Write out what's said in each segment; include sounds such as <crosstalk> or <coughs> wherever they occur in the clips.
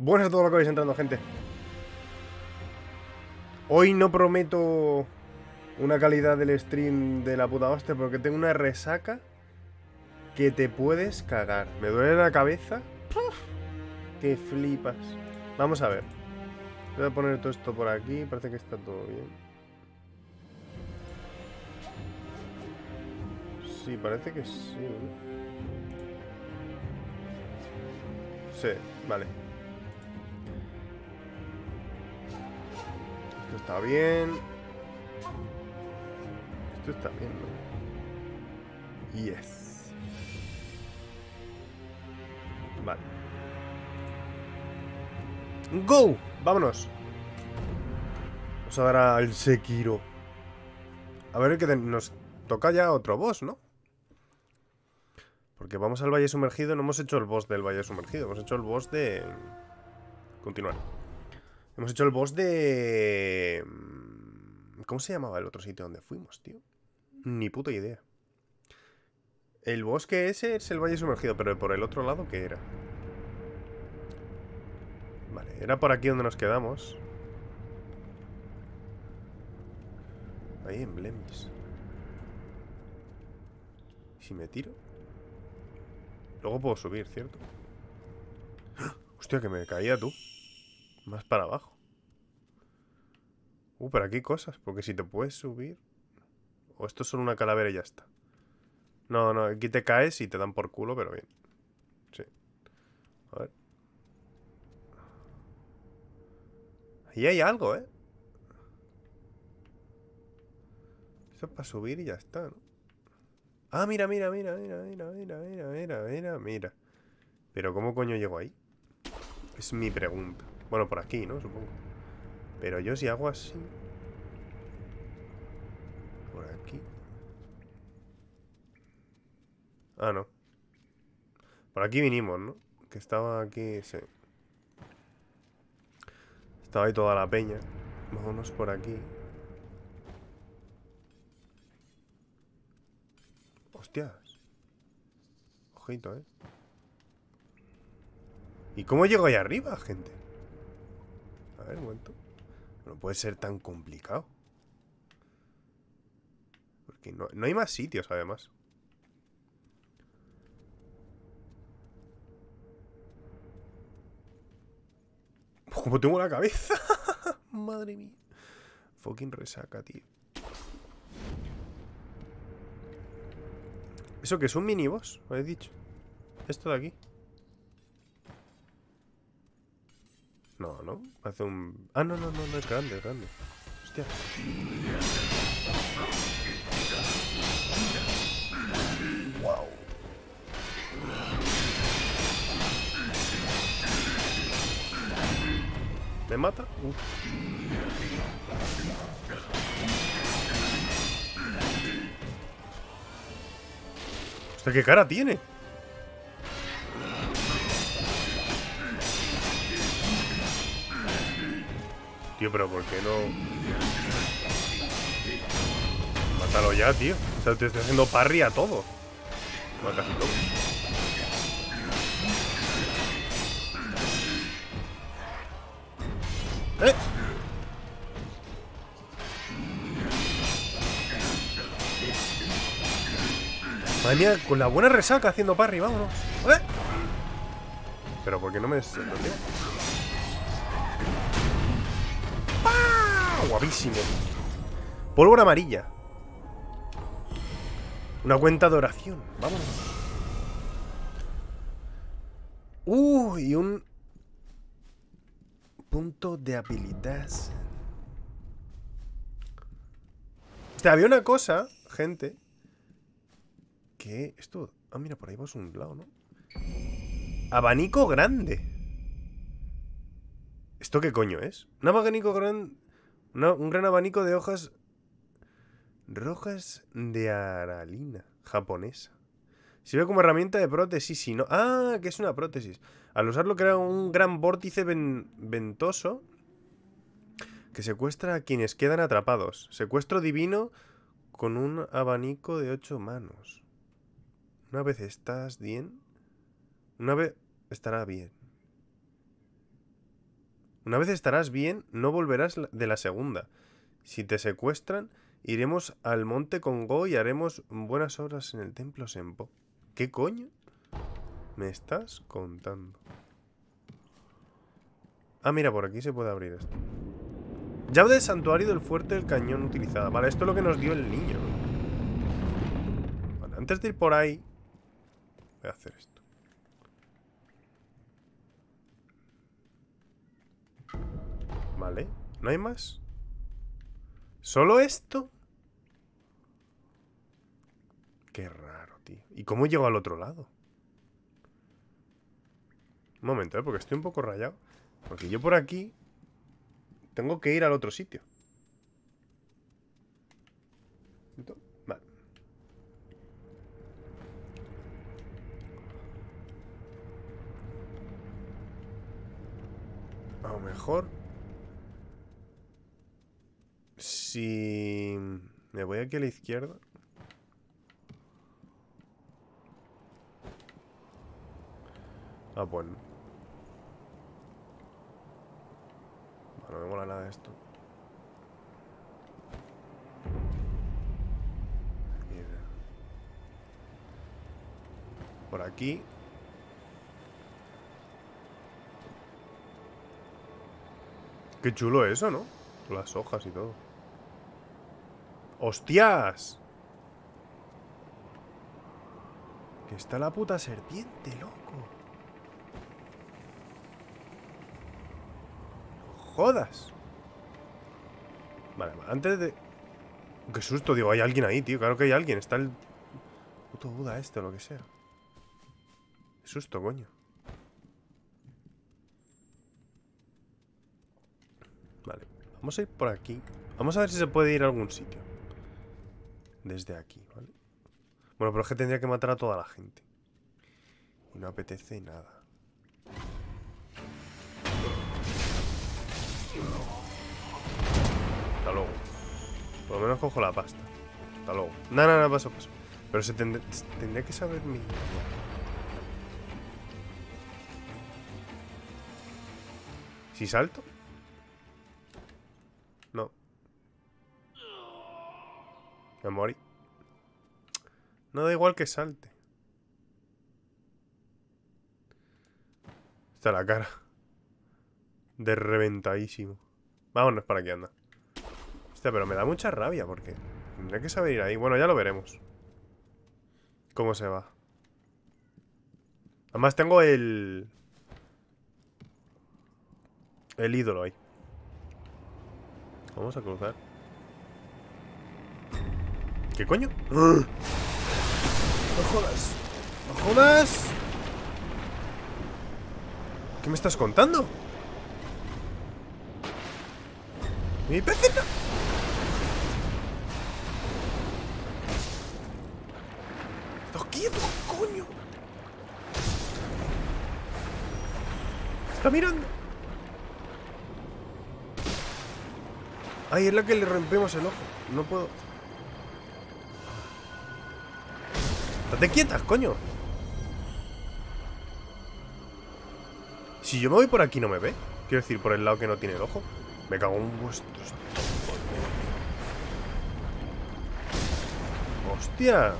Buenas a todos los que vais entrando, gente. Hoy no prometo una calidad del stream de la puta hostia porque tengo una resaca que te puedes cagar. Me duele la cabeza. Que flipas. Vamos a ver. Voy a poner todo esto por aquí. Parece que está todo bien. Sí, parece que sí. Sí, vale. Esto está bien. Esto está bien, ¿no? Yes. Vale. ¡Go! ¡Vámonos! Vamos a dar al Sekiro. A ver, que nos toca ya otro boss, ¿no? Porque vamos al Valle Sumergido, no hemos hecho el boss del Valle Sumergido, hemos hecho el boss de... Continuar. Hemos hecho el boss de... ¿Cómo se llamaba el otro sitio donde fuimos, tío? Ni puta idea. El bosque ese es el Valle Sumergido, pero por el otro lado, ¿qué era? Vale, era por aquí donde nos quedamos. Hay emblems. ¿Si me tiro? Luego puedo subir, ¿cierto? ¡Ah! Hostia, que me caía tú. Más para abajo. Uh, pero aquí hay cosas. Porque si te puedes subir... O esto es solo una calavera y ya está. No, no, aquí te caes y te dan por culo, pero bien. Sí. A ver. Ahí hay algo, ¿eh? Esto es para subir y ya está, ¿no? Ah, mira, mira, mira, mira, mira, mira, mira, mira, mira, mira. Pero ¿cómo coño llego ahí? Es mi pregunta. Bueno, por aquí, ¿no? Supongo. Pero yo si hago así... Por aquí... Ah, no. Por aquí vinimos, ¿no? Que estaba aquí, sí. Estaba ahí toda la peña. Vámonos por aquí. Hostias. Ojito, ¿eh? ¿Y cómo llego ahí arriba, gente? A ver, un momento. No puede ser tan complicado. Porque no, no hay más sitios, además. Como tengo la cabeza. <laughs> Madre mía. Fucking resaca, tío. ¿Eso que es un miniboss? Lo he dicho. Esto de aquí. No, no. Hace un... Ah, no, no, no, no es grande, es grande. Hostia. Wow. ¿Me mata? Uf. ¿qué cara tiene? Tío, pero ¿por qué no...? Mátalo ya, tío. O sea, te estoy haciendo parry a todo. Mátalo. ¡Eh! Madre mía, con la buena resaca haciendo parry, vámonos. ¡Eh! Pero ¿por qué no me... Guapísimo. Pólvora amarilla. Una cuenta de oración. Vámonos. Uh, y un... Punto de habilidad. Hostia, había una cosa, gente. Que esto... Ah, mira, por ahí vas un lado, ¿no? Abanico grande. ¿Esto qué coño es? Un abanico grande... un gran abanico de hojas rojas de aralina japonesa. Sirve como herramienta de prótesis y no... Ah, que es una prótesis. Al usarlo crea un gran vórtice ven- ventoso que secuestra a quienes quedan atrapados. Secuestro divino con un abanico de ocho manos. Una vez estás bien... Una vez estará bien. Una vez estarás bien, no volverás de la segunda. Si te secuestran, iremos al monte Congo y haremos buenas obras en el templo Senpo. ¿Qué coño me estás contando? Ah, mira, por aquí se puede abrir esto. Llave del santuario del fuerte del cañón utilizada. Vale, esto es lo que nos dio el niño. Vale, antes de ir por ahí, voy a hacer esto. Vale, ¿no hay más? ¿Solo esto? Qué raro, tío. ¿Y cómo llego al otro lado? Un momento, ¿eh? Porque estoy un poco rayado. Porque yo por aquí tengo que ir al otro sitio. Vale. A lo mejor... Si... Me voy aquí a la izquierda. Ah, bueno. No me mola nada esto. Por aquí. Qué chulo eso, ¿no? Las hojas y todo. ¡Hostias! Que está la puta serpiente, loco. jodas. Vale, antes de... Qué susto, digo, hay alguien ahí, tío. Claro que hay alguien. Está el puto Buda este o lo que sea. Qué susto, coño. Vale, vamos a ir por aquí. Vamos a ver si se puede ir a algún sitio. Desde aquí, ¿vale? Bueno, pero es que tendría que matar a toda la gente. Y no apetece nada. Hasta luego. Por lo menos cojo la pasta. Hasta luego. No, no, no, paso, paso. Pero se tendré, tendría que saber mi... ¿Si salto? Me. No da igual que salte. Está la cara. De reventadísimo. Vámonos para aquí, anda. Hostia, pero me da mucha rabia porque tendré que saber ir ahí. Bueno, ya lo veremos. Cómo se va. Además tengo el... El ídolo ahí. Vamos a cruzar. ¿Qué coño? ¡No jodas! ¡No jodas! ¿Qué me estás contando? ¡Mi peceta! ¡Estás quieto, coño! ¡Está mirando! Ay, es la que le rompemos el ojo. No puedo. ¡Estate quietas, coño! Si yo me voy por aquí, ¿no me ve? Quiero decir, por el lado que no tiene el ojo. Me cago en vuestros... ¡Hostia!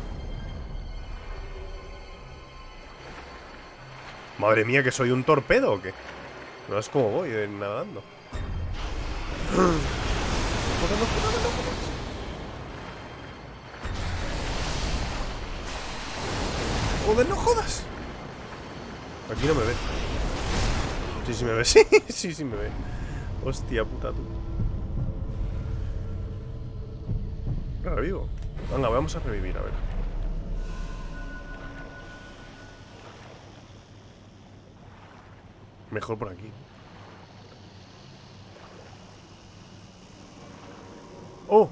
Madre mía, que soy un torpedo o qué. No es como voy eh, nadando. <gasps> Joder, no, jodas. Aquí no me ve. Sí, sí me ve, <laughs> sí, sí, sí me ve. Hostia puta tú. Revivo. Venga, vamos a revivir, a ver. Mejor por aquí. ¡Oh!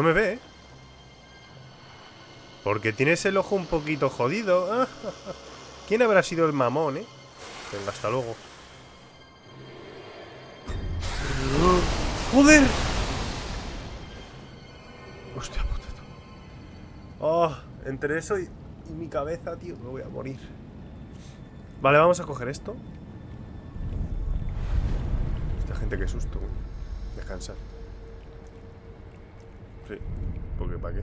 No me ve, ¿eh? Porque tienes el ojo un poquito jodido. <laughs> ¿Quién habrá sido el mamón, eh? Venga, hasta luego. ¡Joder! Hostia puta. Oh, entre eso y, y mi cabeza, tío, me voy a morir. Vale, vamos a coger esto. Esta gente, qué susto. Descansar. Sí, porque ¿para qué?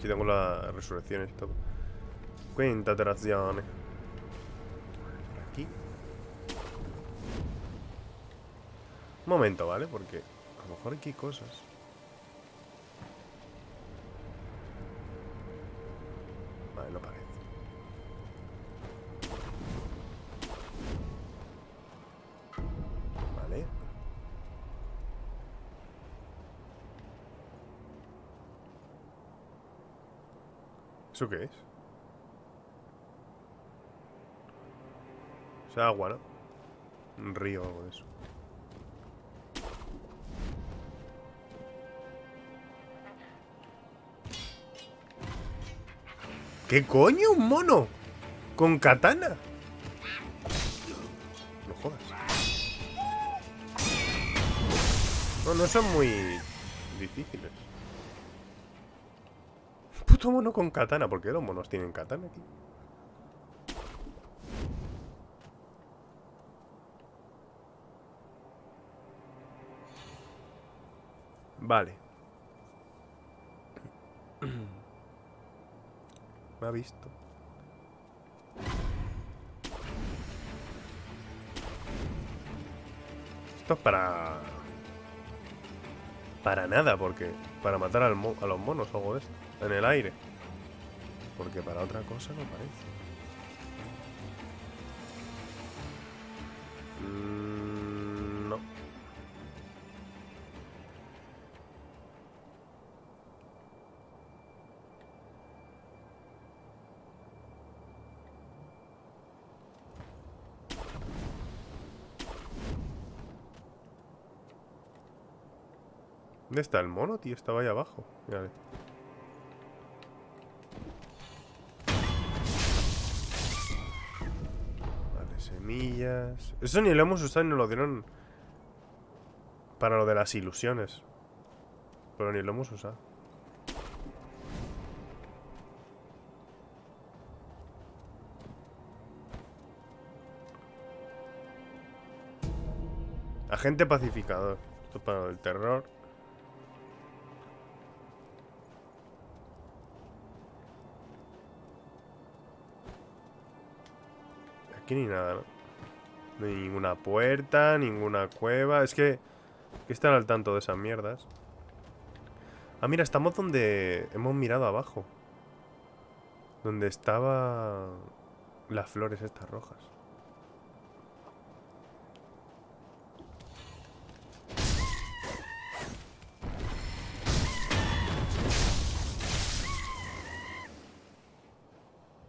Si tengo las resurrecciones y todo. Cuenta atracciones. Por aquí. Un momento, ¿vale? Porque a lo mejor aquí hay cosas. ¿Eso qué es? Es agua, ¿no? Un río o algo de eso. ¿Qué coño? ¿Un mono? ¿Con katana? No jodas. No, no son muy difíciles. Puto mono con katana. ¿Por qué los monos tienen katana aquí? Vale. <clears throat> Me ha visto. Esto es para... Para nada, porque... Para matar al mo- a los monos o algo de esto. En el aire. Porque para otra cosa no parece. ¿Dónde está el mono, tío? Estaba ahí abajo. Mírale. Vale, semillas. Eso ni lo hemos usado ni nos lo dieron para lo de las ilusiones. Pero ni lo hemos usado. Agente pacificador. Esto es para el terror. Aquí ni nada, ¿no? No ninguna puerta, ninguna cueva. Es que... Hay que estar al tanto de esas mierdas. Ah, mira, estamos donde hemos mirado abajo. Donde estaba... Las flores estas rojas.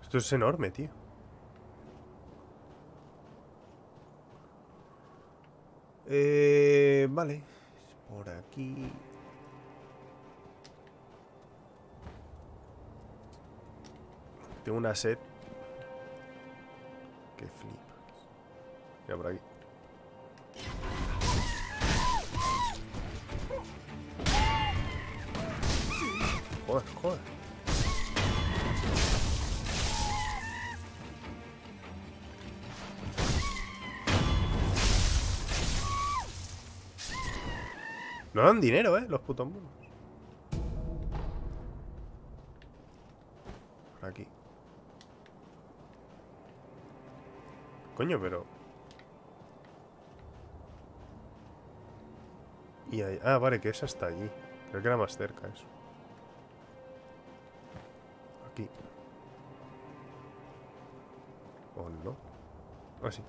Esto es enorme, tío. Eh, vale. Por aquí. Tengo una sed. Que flipas. Mira por aquí. No dan dinero, eh, los putos monos. Por aquí. Coño, pero... Y ahí... Ah, vale, que es hasta allí. Creo que era más cerca eso. Aquí. ¿O no? Ah, sí.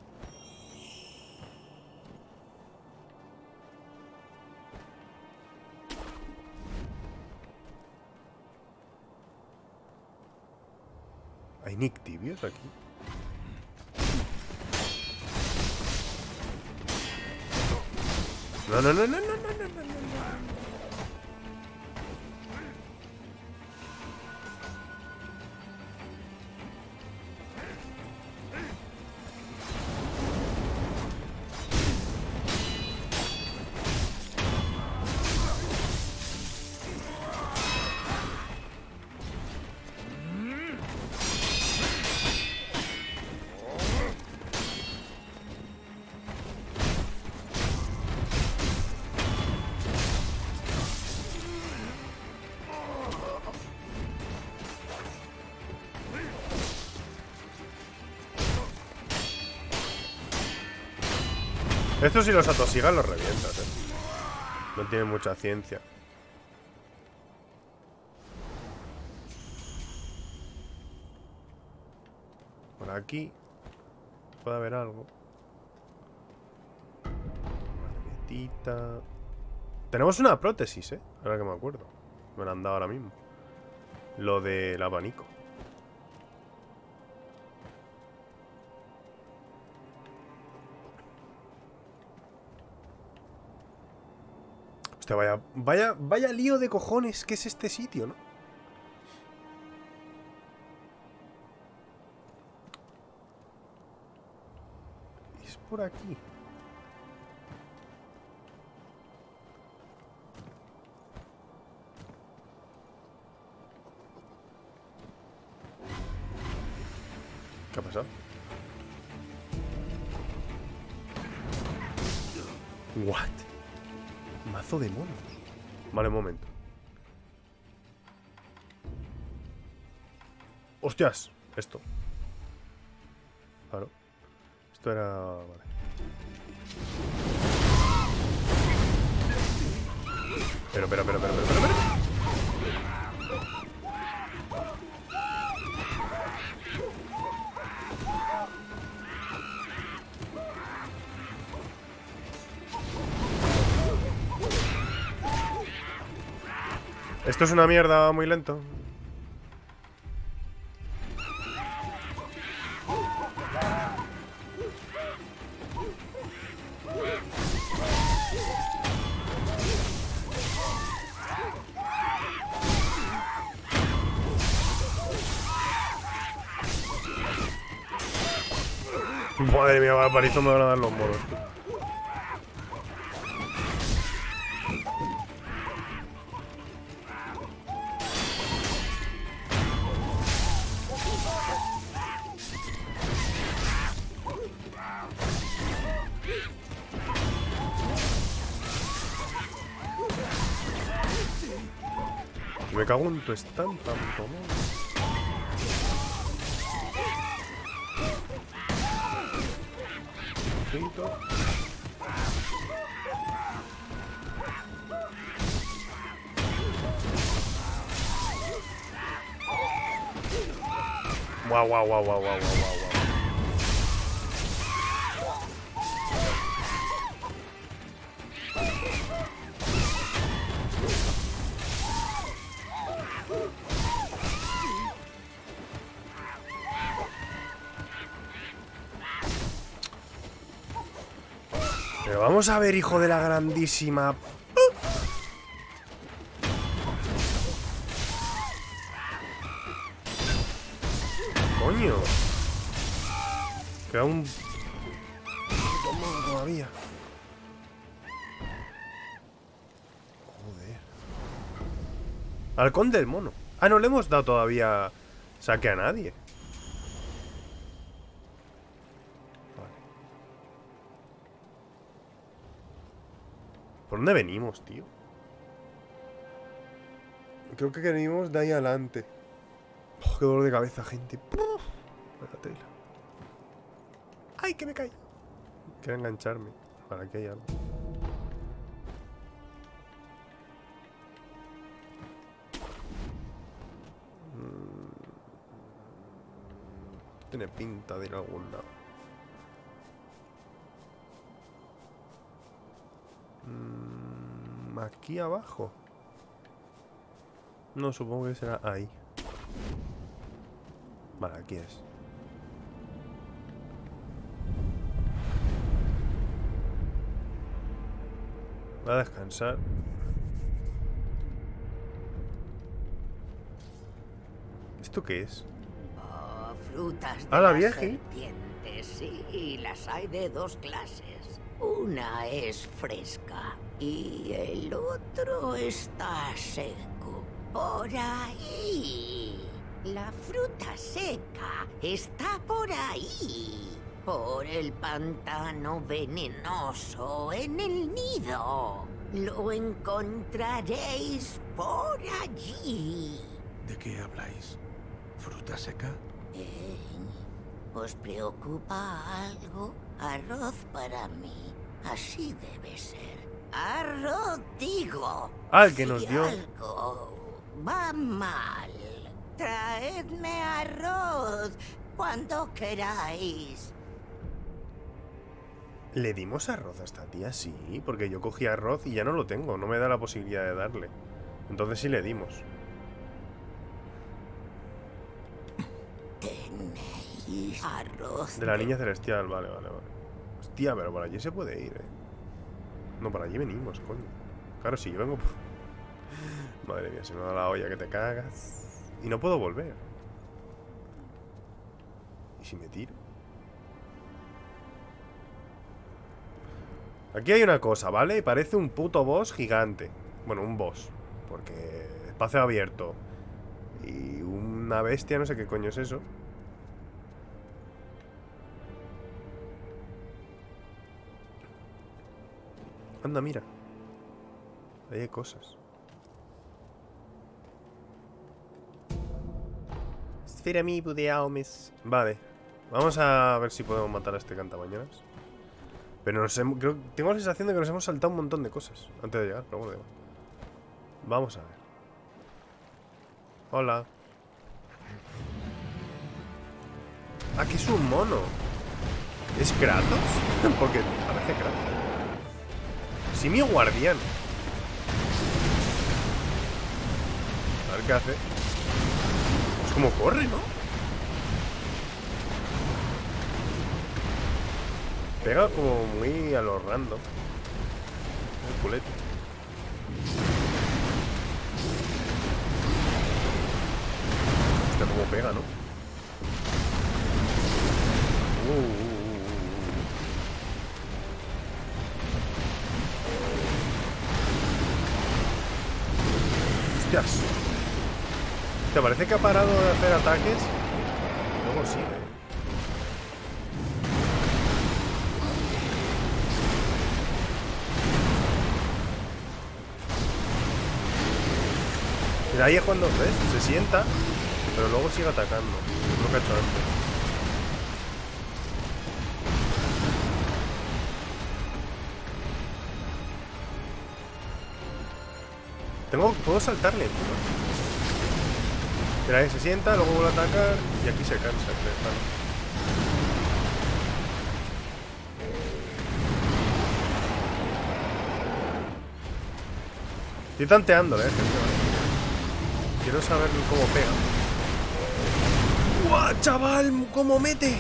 Nick tibios aquí? No, no, no, no, no, Estos si los atosigas los revientas, eh. No tiene mucha ciencia. Por aquí puede haber algo. Marquetita. Tenemos una prótesis, ¿eh? Ahora que me acuerdo. Me la han dado ahora mismo. Lo del abanico. Vaya, vaya, vaya lío de cojones que es este sitio, ¿no? Es por aquí. De monos. Vale, un momento. ¡Hostias! Esto. Claro. Esto era... Vale. Pero, pero, pero, pero, pero, pero, pero. Esto es una mierda muy lento. Madre mía, palizo me van a dar los monos. Cago en tu estampa, puto. Ojito. Guau, guau, guau, guau, guau, guau, guau, vamos a ver, hijo de la grandísima... Coño. Queda un... todavía. Joder. Halcón del mono. Ah, no le hemos dado todavía saque a nadie. ¿Por dónde venimos, tío? Creo que venimos de ahí adelante. Oh, qué dolor de cabeza, gente. Tela. ¡Ay, que me cae! Quiero engancharme. Para que hay algo. Mm. Tiene pinta de ir a algún lado. Aquí abajo. No, supongo que será ahí. Vale, aquí es. Va a descansar. ¿Esto qué es? Oh, frutas de Ah, la serpientes, sí, las hay de dos clases. Una es fresca y el otro está seco. Por ahí. La fruta seca está por ahí. Por el pantano venenoso en el nido. Lo encontraréis por allí. ¿De qué habláis? ¿Fruta seca? Eh, ¿Os preocupa algo? Arroz para mí, Así debe ser. Arroz, digo. Ah, que nos Si dio. algo va mal. Traedme arroz cuando queráis. ¿Le dimos arroz a esta tía? Sí, porque yo cogí arroz y ya no lo tengo. No me da la posibilidad de darle. Entonces sí le dimos. Tenéis arroz. De la niña celestial, vale, vale, vale. Hostia, pero por allí se puede ir, eh. No, por allí venimos, coño. Claro, sí, yo vengo por... Madre mía, se me da la olla que te cagas. Y no puedo volver. ¿Y si me tiro? Aquí hay una cosa, ¿vale? Parece un puto boss gigante. Bueno, un boss. Porque espacio abierto. Y una bestia, no sé qué coño es eso. Anda, mira. Ahí hay cosas. Mi budeaumes. Vale. Vamos a ver si podemos matar a este cantamañanas. Pero nos hemos, tengo la sensación de que nos hemos saltado un montón de cosas antes de llegar, pero bueno. Vamos a ver. Hola. Aquí es un mono. ¿Es Kratos? <laughs> Porque parece Kratos. Simio guardián. A ver qué hace. Es como corre, ¿no? Pega como muy a lo random. El culete. Hostia, como pega, ¿no? Uh, uh. Parece que ha parado de hacer ataques. Luego sigue. Mira, ahí es cuando, ¿ves? Se sienta, pero luego sigue atacando. Es lo que ha hecho antes. Tengo, puedo saltarle encima. Mira, ahí se sienta, luego vuelve a atacar y aquí se cansa. Claro. Estoy tanteándole, eh. Quiero saber cómo pega. ¡Guau, chaval! ¿Cómo mete?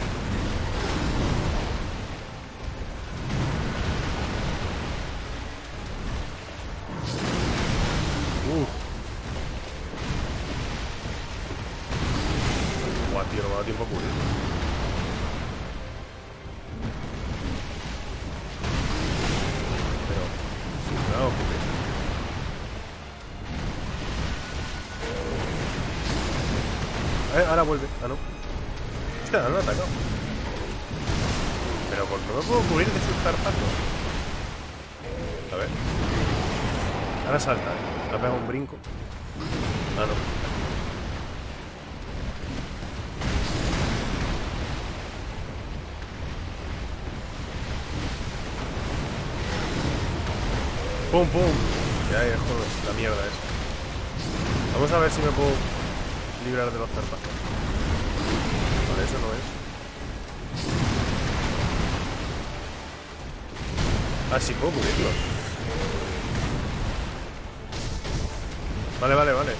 ¡Pum, pum! Ya, joder, la mierda esa. Vamos a ver si me puedo librar de los zarpazos. Vale, eso no es. Ah, sí puedo cubrirlos. Vale, vale, vale.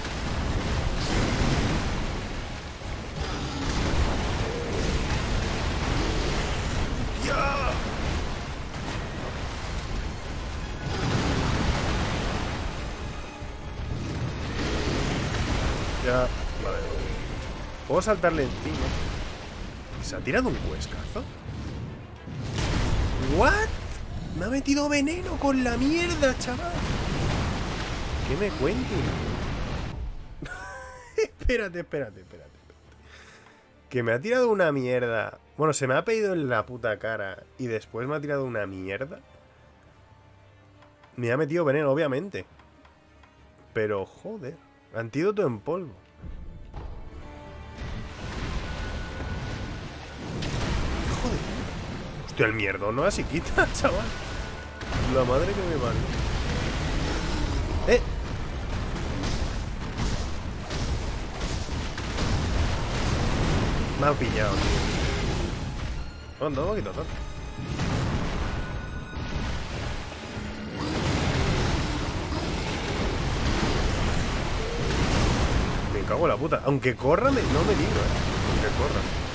¡Ya! Puedo saltarle encima. ¿Se ha tirado un huescazo? ¿What? Me ha metido veneno con la mierda, chaval. ¿Qué me cuentas? <laughs> espérate, espérate, espérate. Que me ha tirado una mierda. Bueno, se me ha pedido en la puta cara y después me ha tirado una mierda. Me ha metido veneno, obviamente. Pero, joder. Antídoto en polvo. Hostia, el mierdo, ¿no? Así quita, <laughs> chaval. La madre que me vale. ¡Eh! Me ha pillado, tío. ¿Dónde? ¿Dónde quito todo? Me cago en la puta. Aunque corra, no me libro, eh. Aunque corra.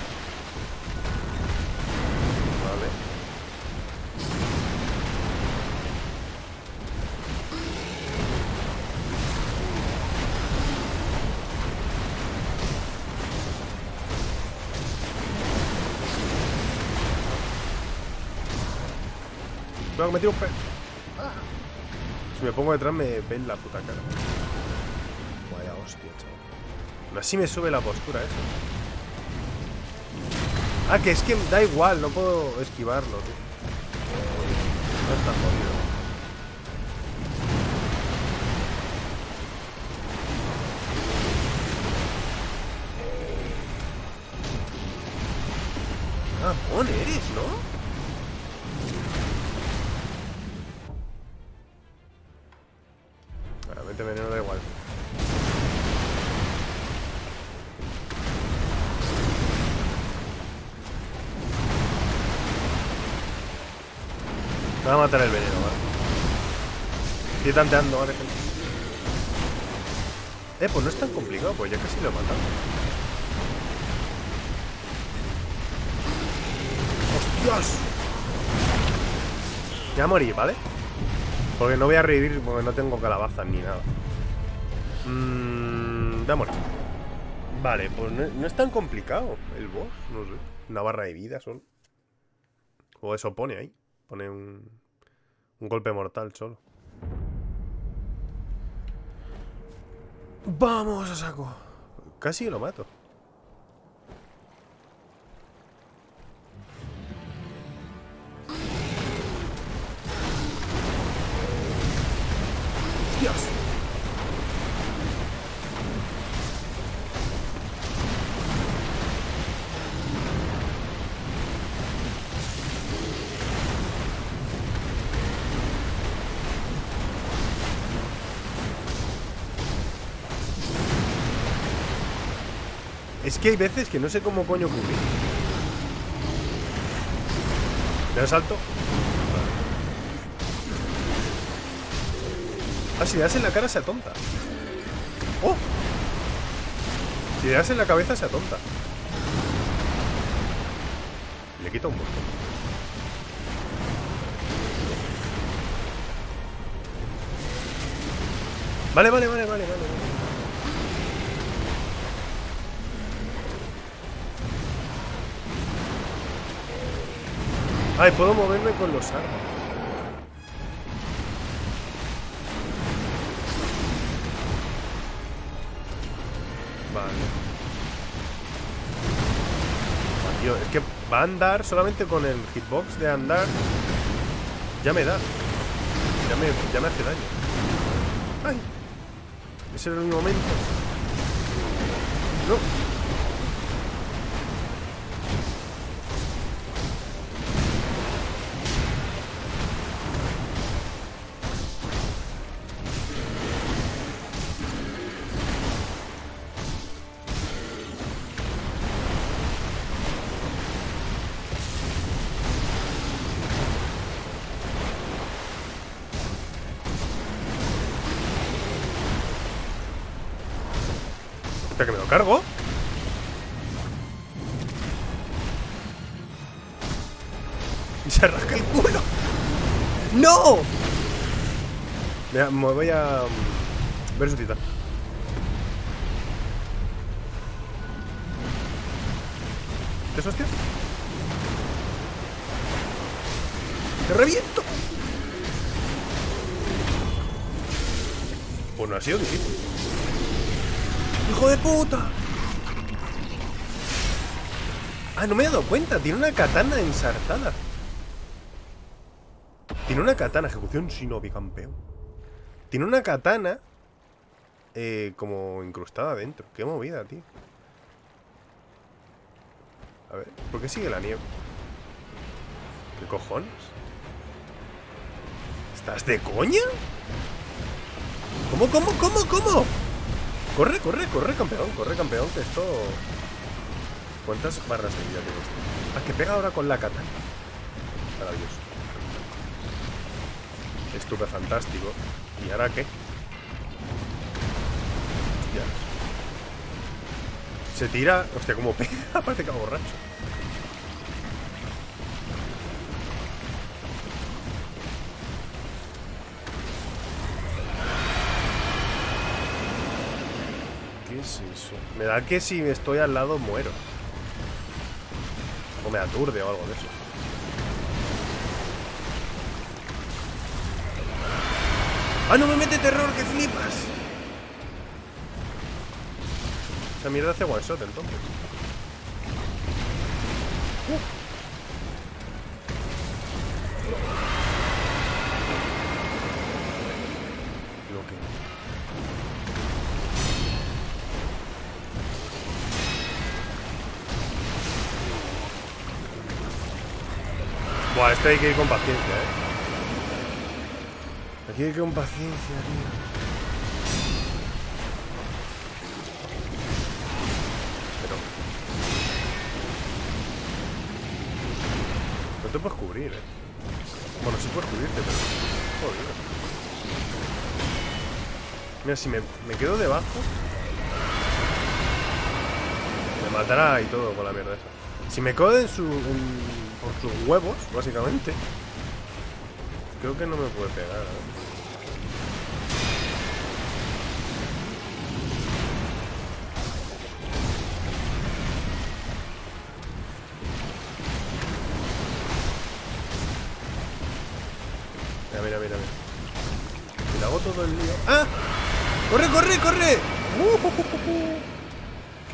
Me tiro un pe... Si me pongo detrás me ven la puta cara. Vaya hostia, chaval. Así me sube la postura eso. Ah, que es que da igual, no puedo esquivarlo, tío. No está jodido. Ah, Mon eres, ¿no? Me va a matar el veneno, ¿vale? Estoy tanteando, ¿vale, gente? Eh, pues no es tan complicado, pues ya casi lo he matado. ¡Hostias! Ya morí, ¿vale? Porque no voy a revivir porque no tengo calabazas ni nada. Mmm. Voy a morir. Vale, pues no, no es tan complicado el boss, no sé. Una barra de vida solo. O eso pone ahí. Pone un, un golpe mortal solo. Vamos a saco. Casi lo mato. Que hay veces que no sé cómo coño cubrir. ¿Le das salto? Ah, si le das en la cara se atonta. ¡Oh! Si le das en la cabeza se atonta. Le quita un botón. Vale, vale, vale, vale, vale. vale. Ay, puedo moverme con los armas. Vale. Tío, es que va a andar solamente con el hitbox de andar. Ya me da. Ya me, ya me hace daño. Ay. Ese era mi momento. No. Hasta que me lo cargo. Y <laughs> se rasca el culo. ¡No! Mira, me voy a mm, ver su titán. ¿Qué hostias? ¡Te reviento! Pues no ha sido difícil. ¡Hijo de puta! Ah, no me he dado cuenta. Tiene una katana ensartada. Tiene una katana. Ejecución shinobi campeón. Tiene una katana... eh, como incrustada dentro. Qué movida, tío. A ver, ¿por qué sigue la nieve? ¿Qué cojones? ¿Estás de coña? ¿Cómo, cómo, cómo, cómo? Corre, corre, corre, campeón, corre, campeón, que esto... ¿Cuántas barras de vida tiene esto? Ah, que pega ahora con la katana. Maravilloso. Estupe fantástico. ¿Y ahora qué? Se tira... Hostia, como <laughs> pega. Aparte que borracho. Me da que si estoy al lado muero. O me aturde o algo de eso. ¡Ah, no me mete terror! ¡Que flipas! Esa mierda hace one shot entonces. Uh. Buah, este hay que ir con paciencia, eh. Aquí hay que ir con paciencia, tío. Pero... No te puedes cubrir, eh. Bueno, sí puedes cubrirte, pero... Joder. Mira, si me, me quedo debajo... Me matará y todo con la mierda esa. Si me quedo en su... por sus huevos, básicamente... Creo que no me puede pegar, ¿eh? Mira, mira, mira. Si le hago todo el lío. ¡Ah! ¡Corre, corre, corre! ¡Uh, uh, uh, uh, uh!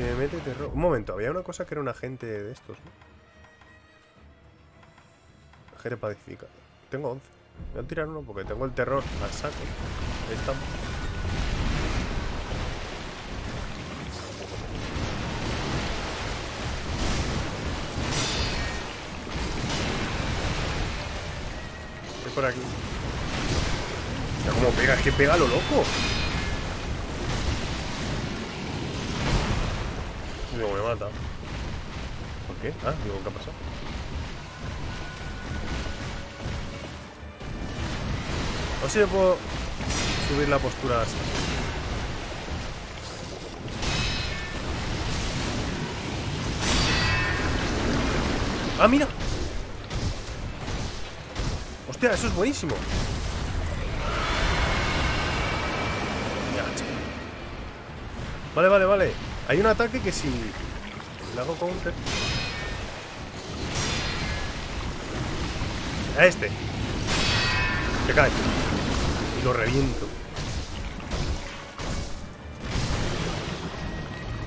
Que me mete terror. Un momento, había una cosa que era un agente de estos, ¿no? Agente pacífica. Tengo 11. Voy a tirar uno porque tengo el terror al saco. Ahí estamos. Es por aquí. Mira cómo pega, es que pega lo loco. Digo, me mata. ¿Por qué? Ah, digo, ¿qué ha pasado? O si puedo subir la postura así. ¡Ah, mira! ¡Hostia, eso es buenísimo! Vale, vale, vale. Hay un ataque que si le hago counter... A este. Se cae. Y lo reviento.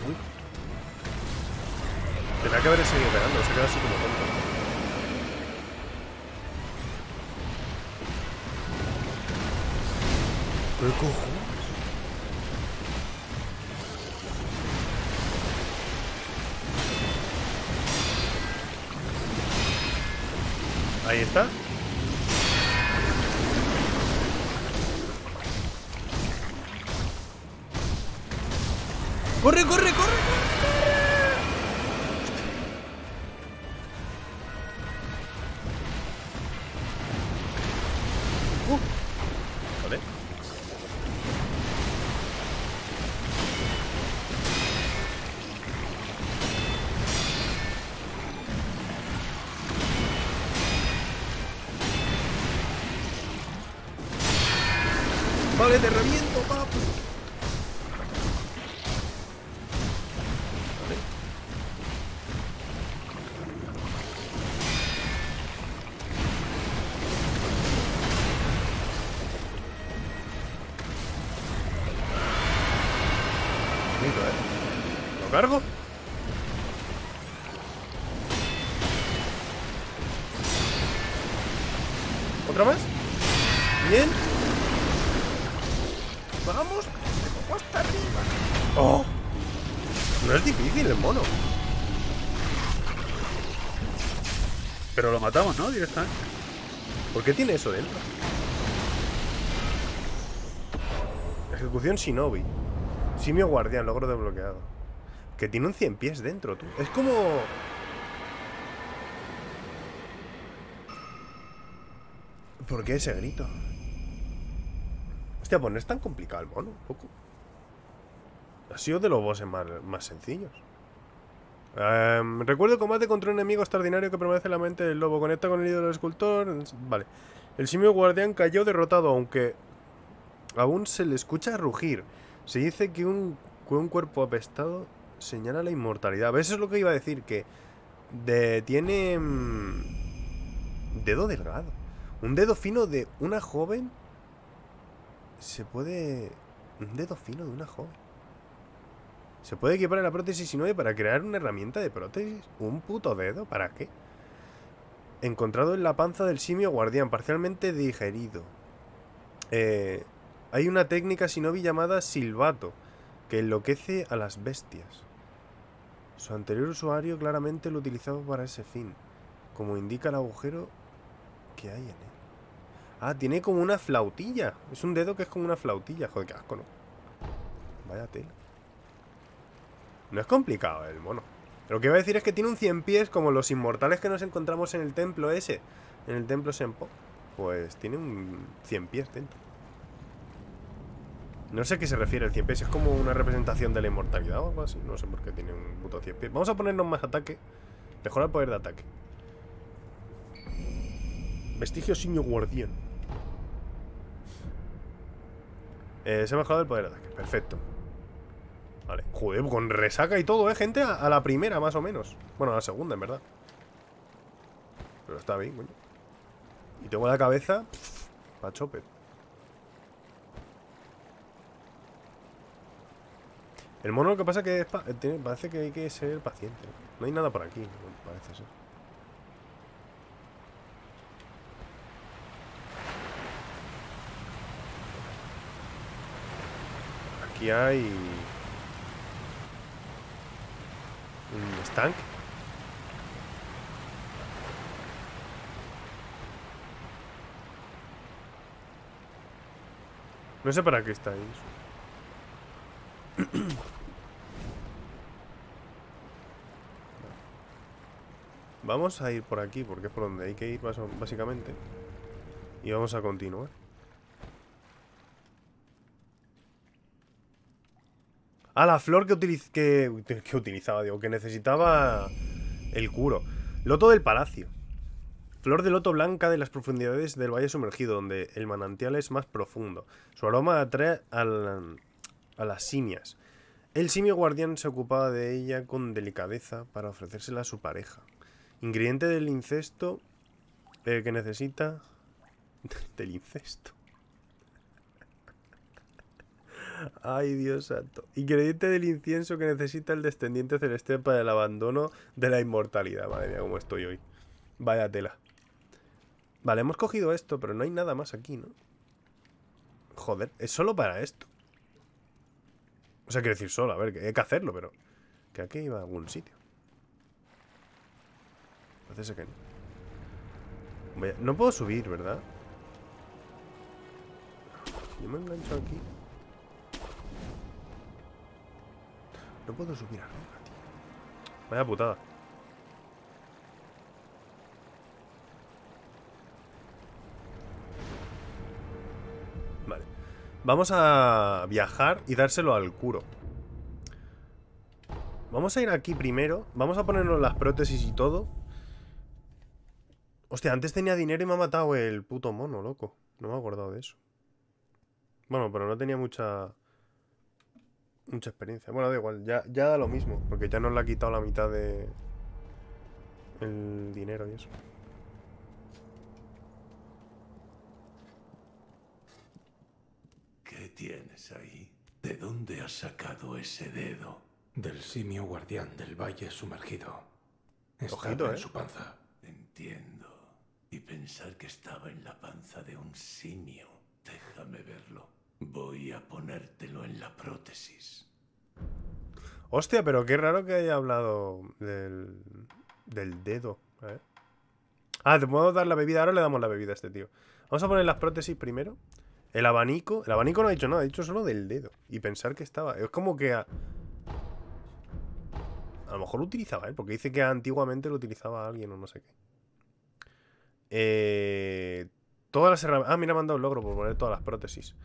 Uy. Tendrá que haber seguido pegando, se queda así como tonto. ¿Qué cojones? Está. ¿Lo cargo? ¿Otra más? Bien. Vamos hasta arriba. ¡Oh! No es difícil el mono. Pero lo matamos, ¿no? Directamente. ¿Por qué tiene eso dentro? Ejecución Shinobi. Simio guardián, logro desbloqueado. Que tiene un 100 pies dentro, tú. Es como... ¿Por qué ese grito? Hostia, pues no es tan complicado el mono, un poco. Ha sido de los bosses más, más sencillos. Em, recuerdo combate contra un enemigo extraordinario que permanece en la mente del lobo. Conecta con el ídolo del escultor. Vale. El simio guardián cayó derrotado, aunque aún se le escucha rugir. Se dice que un, que un cuerpo apestado señala la inmortalidad. Eso es lo que iba a decir, que de, tiene mm, dedo delgado. Un dedo fino de una joven. Se puede... Un dedo fino de una joven. Se puede equipar en la prótesis 9 para crear una herramienta de prótesis. ¿Un puto dedo? ¿Para qué? Encontrado en la panza del simio guardián, parcialmente digerido. Eh, hay una técnica shinobi llamada silbato, que enloquece a las bestias. Su anterior usuario claramente lo utilizaba para ese fin, como indica el agujero que hay en él. Ah, tiene como una flautilla. Es un dedo que es como una flautilla. Joder, qué asco, ¿no? Vaya tela. No es complicado el mono. Lo que iba a decir es que tiene un 100 pies como los inmortales que nos encontramos en el templo ese. En el templo Senpo. Pues tiene un 100 pies dentro. No sé a qué se refiere el 100 pies. Es como una representación de la inmortalidad o algo así. No sé por qué tiene un puto 100 pies. Vamos a ponernos más ataque. Mejora el poder de ataque. Vestigio simio guardián. Eh, se ha mejorado el poder de ataque. Perfecto. Vale. Joder, con resaca y todo, ¿eh, gente? A, la primera, más o menos. Bueno, a la segunda, en verdad. Pero está bien, coño. Y tengo la cabeza... Chopper. El mono lo que pasa que es pa tiene, parece que hay que ser paciente. No hay nada por aquí, parece ser. Aquí hay... Un stank. No sé para qué está eso. <clears throat> Vamos a ir por aquí porque es por donde hay que ir básicamente. Y vamos a continuar. Ah, la flor que, que, utilizaba, digo, que necesitaba el curo. Loto del palacio. Flor de loto blanca de las profundidades del valle sumergido, donde el manantial es más profundo. Su aroma atrae a las simias. El simio guardián se ocupaba de ella con delicadeza para ofrecérsela a su pareja. Ingrediente del incesto que necesita... <laughs> del incesto. Ay, Dios santo. Ingrediente del incienso que necesita el descendiente celestial para el abandono de la inmortalidad. Madre mía, cómo estoy hoy. Vaya tela. Vale, hemos cogido esto, pero no hay nada más aquí, ¿no? Joder, es solo para esto. O sea, quiero decir solo, a ver, que hay que hacerlo, pero... Que aquí iba a algún sitio. No. No puedo subir, ¿verdad? Yo me engancho aquí... No puedo subir arriba, tío. Vaya putada. Vale. Vamos a viajar y dárselo al curo. Vamos a ir aquí primero. Vamos a ponernos las prótesis y todo. Hostia, antes tenía dinero y me ha matado el puto mono, loco. No me he acordado de eso. Bueno, pero no tenía mucha... Mucha experiencia. Bueno, da igual, ya, ya da lo mismo. Porque ya nos le ha quitado la mitad de... El dinero y eso. ¿Qué tienes ahí? ¿De dónde has sacado ese dedo? Del simio guardián del valle sumergido. Ojito, en ¿eh? su panza. Entiendo. Y pensar que estaba en la panza de un simio. Déjame verlo. Voy a ponértelo en la prótesis. Hostia, pero qué raro que haya hablado del, del dedo. Ver. Ah, te puedo dar la bebida. Ahora le damos la bebida a este tío. Vamos a poner las prótesis primero. El abanico. El abanico no ha dicho nada, ha dicho solo del dedo. Y pensar que estaba. Es como que. A, a lo mejor lo utilizaba él, porque dice que antiguamente lo utilizaba alguien o no sé qué. Eh, todas las herramientas. Ah, mira, me han dado un logro por poner todas las prótesis.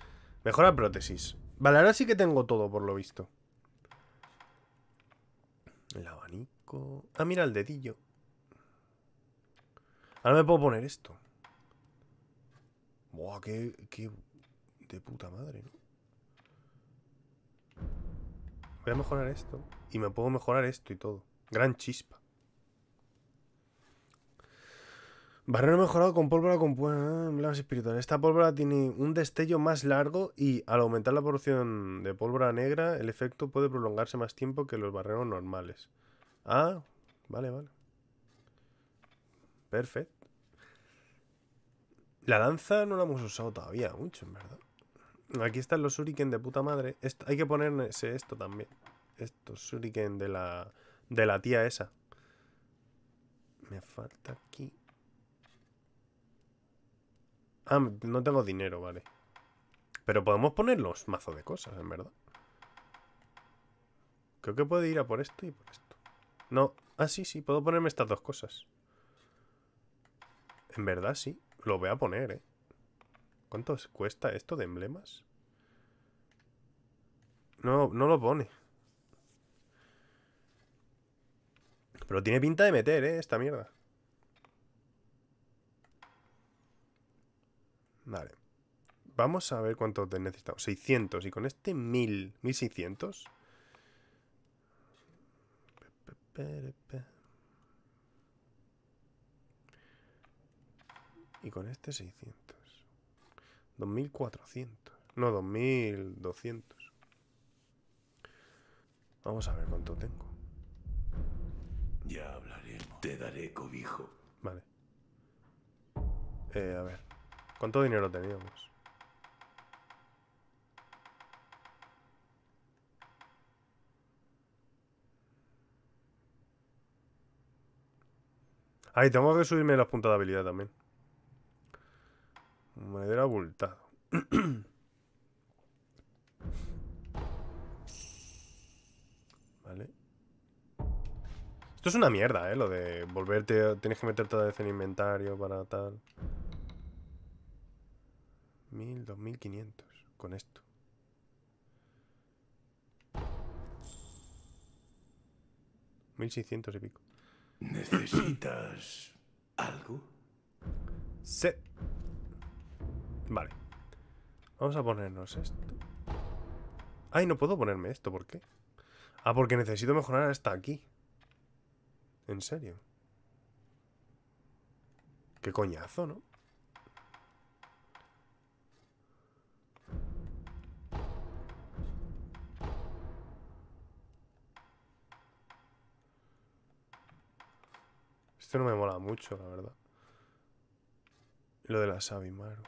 Mejora prótesis. Vale, ahora sí que tengo todo, por lo visto. El abanico. Ah, mira el dedillo. Ahora me puedo poner esto. Buah, qué, qué de puta madre, ¿no? Voy a mejorar esto. Y me puedo mejorar esto y todo. Gran chispa. Barrero mejorado con pólvora con pu- emblemas espirituales. Esta pólvora tiene un destello más largo y al aumentar la porción de pólvora negra, el efecto puede prolongarse más tiempo que los barreros normales. Ah, vale, vale. Perfecto. La lanza no la hemos usado todavía mucho, en verdad. Aquí están los shuriken de puta madre. Esto- hay que ponerse esto también. Estos shuriken de la, de la tía esa. Me falta aquí. Ah, no tengo dinero, vale. Pero podemos ponerlos mazo de cosas, en verdad. Creo que puedo ir a por esto y por esto. No. Ah, sí, sí, puedo ponerme estas dos cosas. En verdad, sí. Lo voy a poner, ¿eh? ¿Cuánto cuesta esto de emblemas? No, no lo pone. Pero tiene pinta de meter, ¿eh? Esta mierda. Vale. Vamos a ver cuánto te necesitamos. 600. Y con este 1000. 1600. Pe, pe, pe, pe. Y con este 600. 2400. No, 2200. Vamos a ver cuánto tengo. Ya hablaremos. Te daré cobijo. Vale. Eh, a ver. ¿Cuánto dinero teníamos? Ay, tengo que subirme los puntos de habilidad también. Monedero abultado. vale. Esto es una mierda, ¿eh? Lo de volverte... Tienes que meterte otra vez en inventario para tal. 1000, 2500 con esto. Mil seiscientos y pico. ¿Necesitas <coughs> algo? Sí. Vale. Vamos a ponernos esto. Ay, no puedo ponerme esto, ¿por qué? Ah, porque necesito mejorar hasta aquí. ¿En serio? Qué coñazo, ¿no? Esto no me mola mucho, la verdad. Lo de la Sabimaru.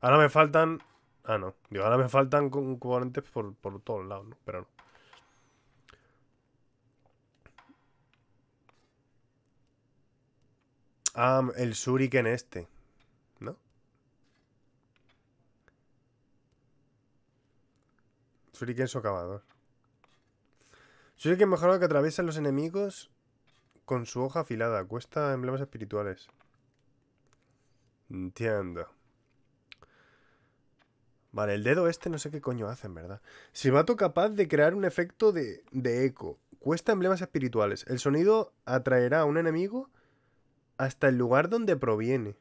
Ahora me faltan... Ah, no. Digo, ahora me faltan componentes por, por todos lados, ¿no? Pero no. Ah, el Shuriken este. ¿No? Shuriken socavador. Shuriken mejorado que atraviesa los enemigos con su hoja afilada. Cuesta emblemas espirituales. Entiendo. Vale, el dedo este no sé qué coño hace, en verdad. Silbato capaz de crear un efecto de, de eco. Cuesta emblemas espirituales. El sonido atraerá a un enemigo hasta el lugar donde proviene.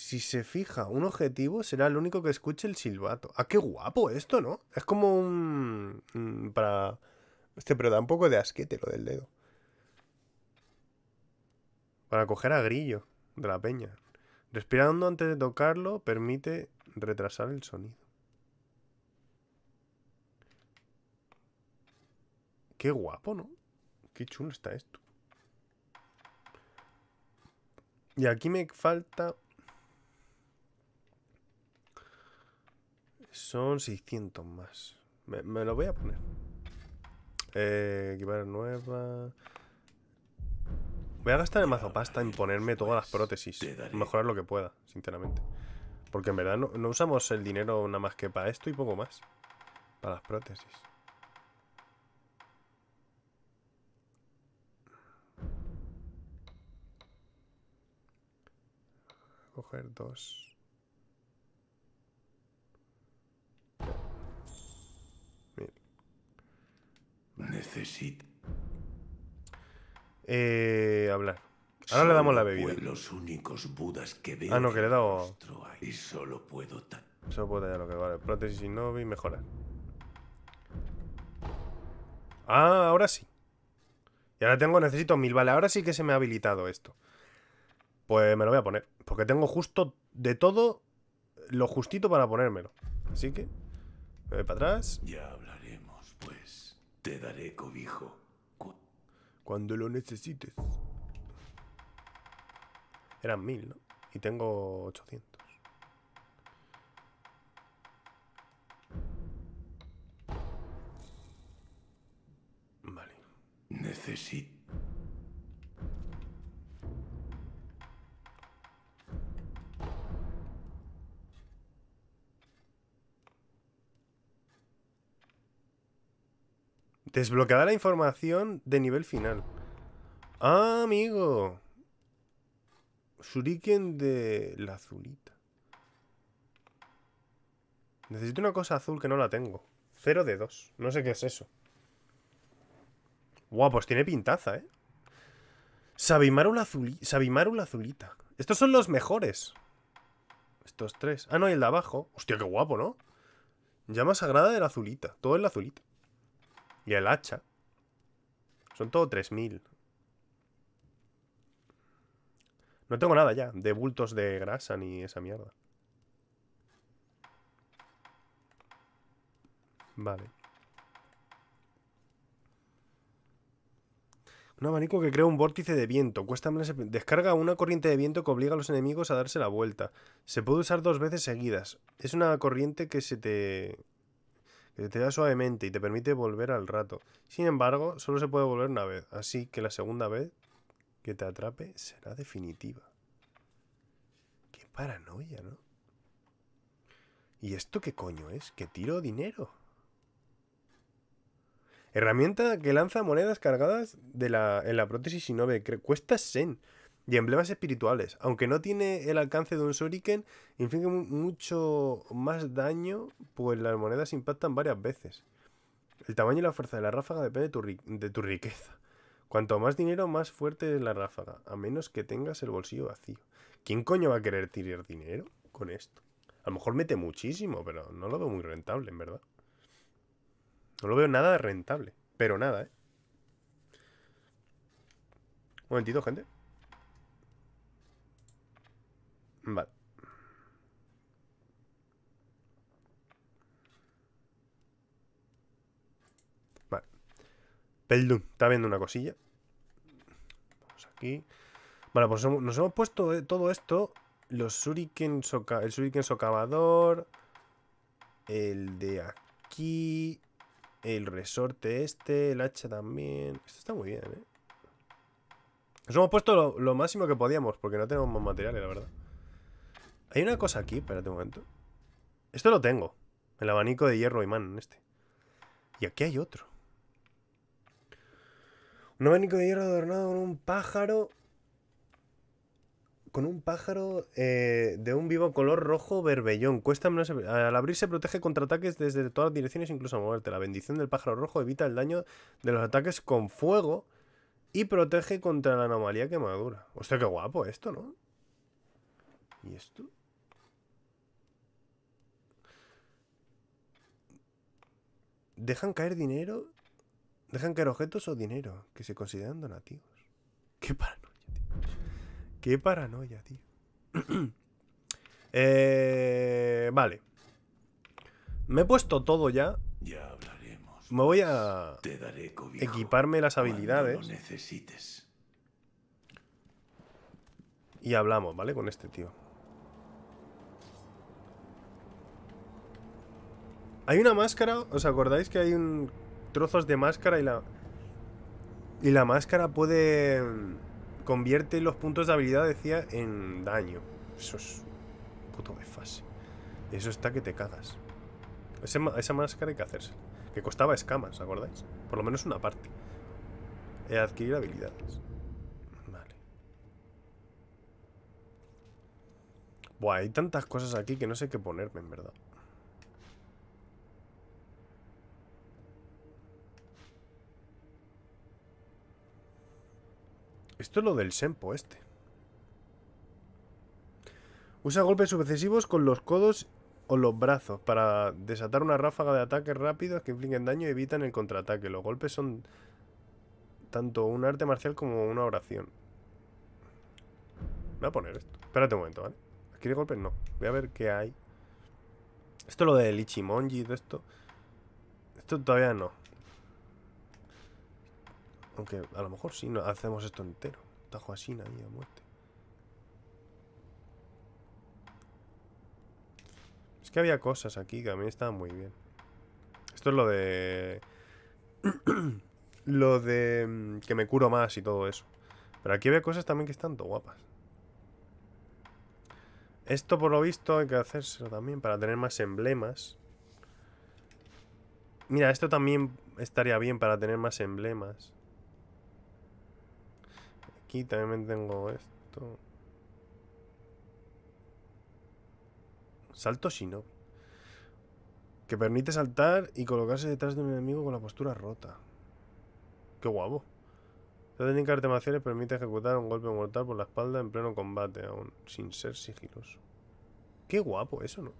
Si se fija un objetivo, será el único que escuche el silbato. Ah, qué guapo esto, ¿no? Es como un... para... Este, pero da un poco de asquete lo del dedo. Para coger a grillo de la peña. Respirando antes de tocarlo permite retrasar el sonido. Qué guapo, ¿no? Qué chulo está esto. Y aquí me falta... Son 600 más. Me, me lo voy a poner. Eh, equipar nueva. Voy a gastar el mazo pasta en ponerme todas las prótesis. Mejorar lo que pueda, sinceramente. Porque en verdad no, no usamos el dinero nada más que para esto y poco más. Para las prótesis. Coger dos. Necesito. Eh, hablar. Ahora le damos la bebida. Los únicos budas que veo. Ah, no, que le he dado-. Y solo puedo Solo puedo tallar lo que vale. Prótesis y novi, mejorar. Ah, ahora sí. Y ahora tengo, necesito mil. Vale, ahora sí que se me ha habilitado esto. Pues me lo voy a poner. Porque tengo justo de todo lo justito para ponérmelo. Así que me voy para atrás. Ya. Te daré cobijo. Cu- Cuando lo necesites. Eran mil, ¿no? Y tengo 800. Vale. Necesito. Desbloqueada la información de nivel final. Ah, amigo. Shuriken de la azulita. Necesito una cosa azul que no la tengo. Cero de dos. No sé qué es eso. Guau, pues tiene pintaza, ¿eh? Sabimaru la, azuli- Sabimaru la azulita. Estos son los mejores. Estos tres. Ah, no, y el de abajo. Hostia, qué guapo, ¿no? Llama sagrada de la azulita. Todo es la azulita. Y el hacha. Son todo 3000. No tengo nada ya de bultos de grasa ni esa mierda. Vale. Un abanico que crea un vórtice de viento. Cuesta menos- Descarga una corriente de viento que obliga a los enemigos a darse la vuelta. Se puede usar dos veces seguidas. Es una corriente que se te te da suavemente y te permite volver al rato. Sin embargo, solo se puede volver una vez, así que la segunda vez que te atrape será definitiva. Qué paranoia, ¿no? ¿Y esto qué coño es? ¿Que tiro dinero? Herramienta que lanza monedas cargadas de la, en la prótesis Shinobi. Cuesta Sen. Y emblemas espirituales. Aunque no tiene el alcance de un Shuriken, inflige mu- mucho más daño, pues las monedas impactan varias veces. El tamaño y la fuerza de la ráfaga depende de tu, de tu riqueza. Cuanto más dinero, más fuerte es la ráfaga, a menos que tengas el bolsillo vacío. ¿Quién coño va a querer tirar dinero con esto? A lo mejor mete muchísimo, pero no lo veo muy rentable, en verdad. No lo veo nada rentable, pero nada, ¿eh? Un momentito, gente. Vale. Vale. Peldum, está viendo una cosilla. Vamos aquí. Vale, pues nos hemos puesto eh, todo esto. Los shuriken el shuriken socavador. El de aquí. El resorte este. El hacha también. Esto está muy bien, ¿eh? Nos hemos puesto lo, lo máximo que podíamos. Porque no tenemos más materiales, la verdad. Hay una cosa aquí, espérate un momento. Esto lo tengo. El abanico de hierro imán, este. Y aquí hay otro. Un abanico de hierro adornado con un pájaro. Con un pájaro eh, de un vivo color rojo berbellón. Cuesta menos. Al abrirse protege contra ataques desde todas direcciones, incluso a moverte. La bendición del pájaro rojo evita el daño de los ataques con fuego y protege contra la anomalía quemadura. Hostia, qué guapo esto, ¿no? ¿Y esto? Dejan caer dinero. Dejan caer objetos o dinero que se consideran donativos. <laughs> Qué paranoia, tío. Qué paranoia, tío. <clears throat> eh, vale. Me he puesto todo ya. Ya hablaremos. Me voy a Te daré equiparme las habilidades lo necesites. y hablamos, ¿vale? Con este tío. Hay una máscara, ¿os acordáis que hay un trozos de máscara y la... Y la máscara puede... Convierte los puntos de habilidad, decía, en daño. Eso es... Puto desfase. Eso está que te cagas. Esa máscara hay que hacerse. Que costaba escamas, ¿acordáis? Por lo menos una parte. Eh, adquirir habilidades. Vale. Buah, hay tantas cosas aquí que no sé qué ponerme, en verdad. Esto es lo del Sempo este. Usa golpes sucesivos con los codos o los brazos para desatar una ráfaga de ataques rápidos que infligen daño y evitan el contraataque. Los golpes son tanto un arte marcial como una oración. Voy a poner esto. Espérate un momento, ¿vale? Aquí de golpes no. Voy a ver qué hay. Esto lo del Ichimonji, de esto. Esto todavía no. Aunque a lo mejor sí, no, hacemos esto entero. Tajo así, ahí a muerte. Es que había cosas aquí que a mí estaban muy bien. Esto es lo de... <clears throat> lo de... mm, que me curo más y todo eso. Pero aquí había cosas también que están todo guapas. Esto por lo visto hay que hacérselo también para tener más emblemas. Mira, esto también estaría bien para tener más emblemas. Aquí también tengo esto. Salto Shinobi. Que permite saltar y colocarse detrás de un enemigo con la postura rota. Qué guapo. La técnica de arte marciales permite ejecutar un golpe mortal por la espalda en pleno combate, aún sin ser sigiloso. Qué guapo eso, ¿no?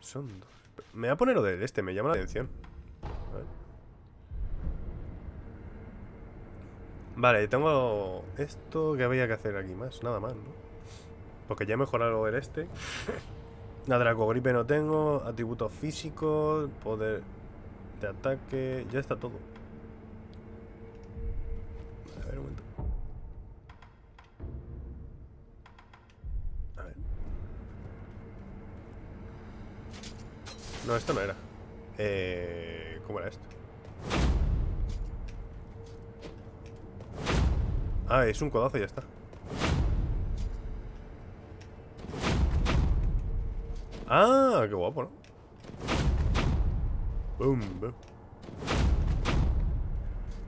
Son dos. Me voy a poner lo del este, me llama la atención. Vale, tengo esto que había que hacer aquí más, nada más, ¿no? Porque ya he mejorado el este. <laughs> La dracogripe no tengo, atributos físicos, poder de ataque, ya está todo. A ver, un momento. A ver. No, esto no era. Eh, ¿Cómo esto? Ah, es un codazo y ya está. Ah, qué guapo, ¿no? Boom, boom.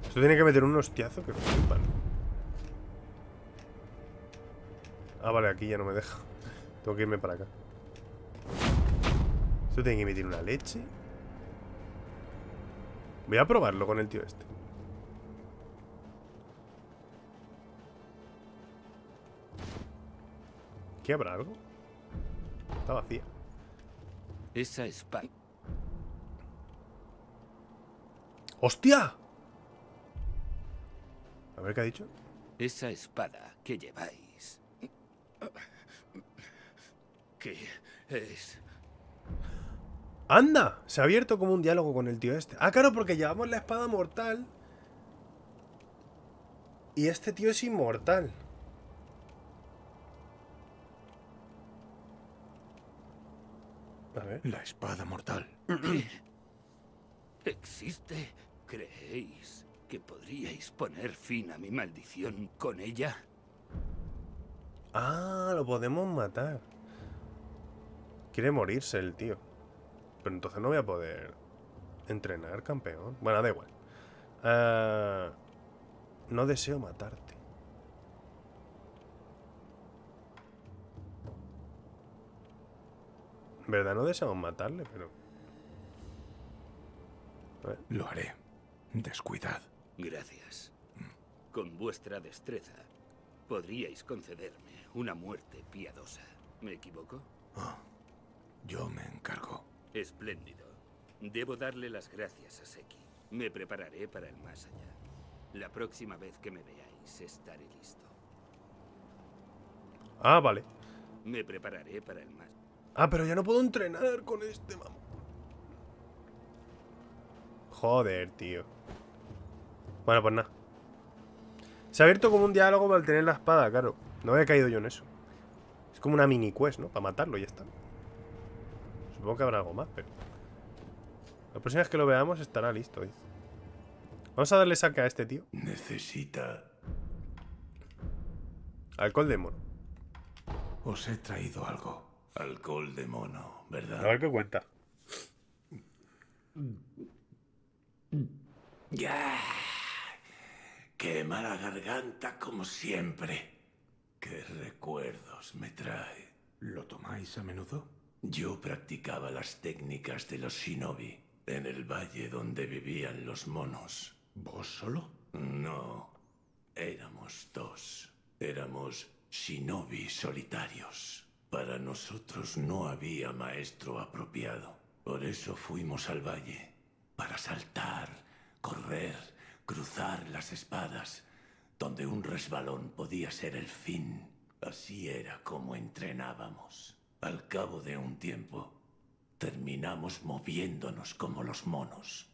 Esto tiene que meter un hostiazo que flipan. Ah, vale, aquí ya no me deja. <laughs> Tengo que irme para acá. Esto tiene que emitir una leche. Voy a probarlo con el tío este. ¿Qué habrá algo? Está vacía. Esa espada. ¡Hostia! A ver qué ha dicho. Esa espada que lleváis. ¿Qué es? ¡Anda! Se ha abierto como un diálogo con el tío este. Ah, claro, porque llevamos la espada mortal. Y este tío es inmortal. A ver. La espada mortal. <clears throat> ¿Existe? ¿Creéis que podríais poner fin a mi maldición con ella? Ah, lo podemos matar. Quiere morirse el tío. Pero entonces no voy a poder entrenar, campeón. Bueno, da igual. Ah, no deseo matarte. En verdad no deseamos matarle, pero... Lo haré. Descuidad. Gracias. Con vuestra destreza, podríais concederme una muerte piadosa. ¿Me equivoco? Yo me encargo. Espléndido. Debo darle las gracias a Seki. Me prepararé para el más allá. La próxima vez que me veáis estaré listo. Ah, vale. Me prepararé para el más. Ah, pero ya no puedo entrenar con este, mamá. Joder, tío. Bueno, pues nada. Se ha abierto como un diálogo para tener la espada, claro. No había caído yo en eso. Es como una mini quest, ¿no? Para matarlo y ya está. Supongo que habrá algo más, pero... La próxima vez que lo veamos estará listo, dice. Vamos a darle saque a este tío. Necesita... Alcohol de mono. Os he traído algo. Alcohol de mono, ¿verdad? A ver qué cuenta. Ya. Qué mala garganta como siempre. Qué recuerdos me trae. ¿Lo tomáis a menudo? Yo practicaba las técnicas de los shinobi en el valle donde vivían los monos. ¿Vos solo? No, éramos dos. Éramos shinobi solitarios. Para nosotros no había maestro apropiado. Por eso fuimos al valle. Para saltar, correr, cruzar las espadas. Donde un resbalón podía ser el fin. Así era como entrenábamos. Al cabo de un tiempo, terminamos moviéndonos como los monos.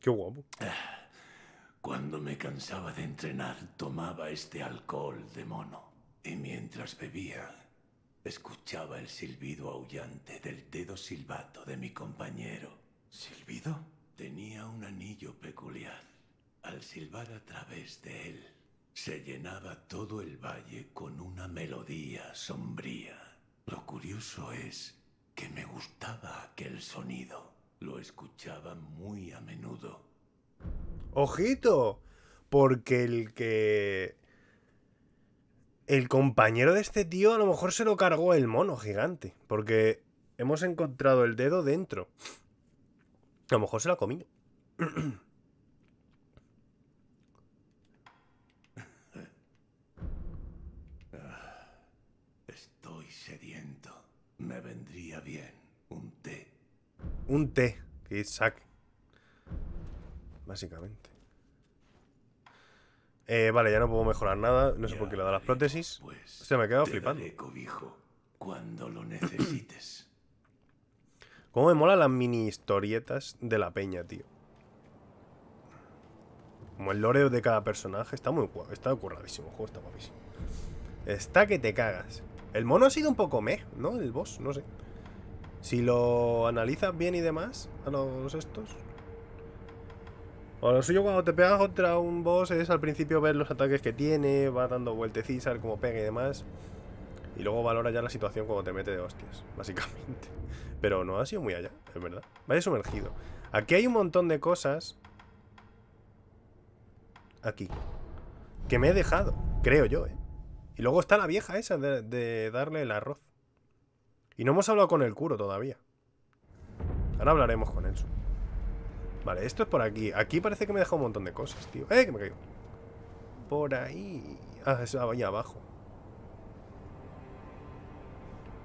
Qué guapo. Cuando me cansaba de entrenar, tomaba este alcohol de mono. Y mientras bebía, escuchaba el silbido aullante del dedo silbato de mi compañero. ¿Silbido? Tenía un anillo peculiar. Al silbar a través de él, se llenaba todo el valle con una melodía sombría. Lo curioso es que me gustaba aquel sonido. Lo escuchaba muy a menudo. ¡Ojito! Porque el que... El compañero de este tío a lo mejor se lo cargó el mono gigante. Porque hemos encontrado el dedo dentro. A lo mejor se lo ha comido. <clears throat> Estoy sediento. Me vendría bien un té. Un té. Que es. Básicamente. Eh, vale, ya no puedo mejorar nada. No sé por qué le da las prótesis. Pues Hostia, me he quedado te flipando. daré cobijo cuando lo necesites. <clears throat> Cómo me mola las mini historietas de la peña, tío. Como el lore de cada personaje. Está muy guapo. Está curradísimo. El juego está guapísimo. Está que te cagas. El mono ha sido un poco meh, ¿no? El boss, no sé. Si lo analizas bien y demás, a los estos. O lo suyo cuando te pegas contra un boss es al principio ver los ataques que tiene, va dando vueltecitas, a ver cómo pega y demás. Y luego valora ya la situación cuando te mete de hostias, <laughs> básicamente. Pero no ha sido muy allá, es verdad. Vaya sumergido. Aquí hay un montón de cosas. Aquí. Que me he dejado, creo yo, ¿eh? Y luego está la vieja esa de, darle el arroz. Y no hemos hablado con el curo todavía. Ahora hablaremos con él. Vale, esto es por aquí. Aquí parece que me he dejado un montón de cosas, tío. ¡Eh, que me caigo! Por ahí. Ah, es ahí abajo.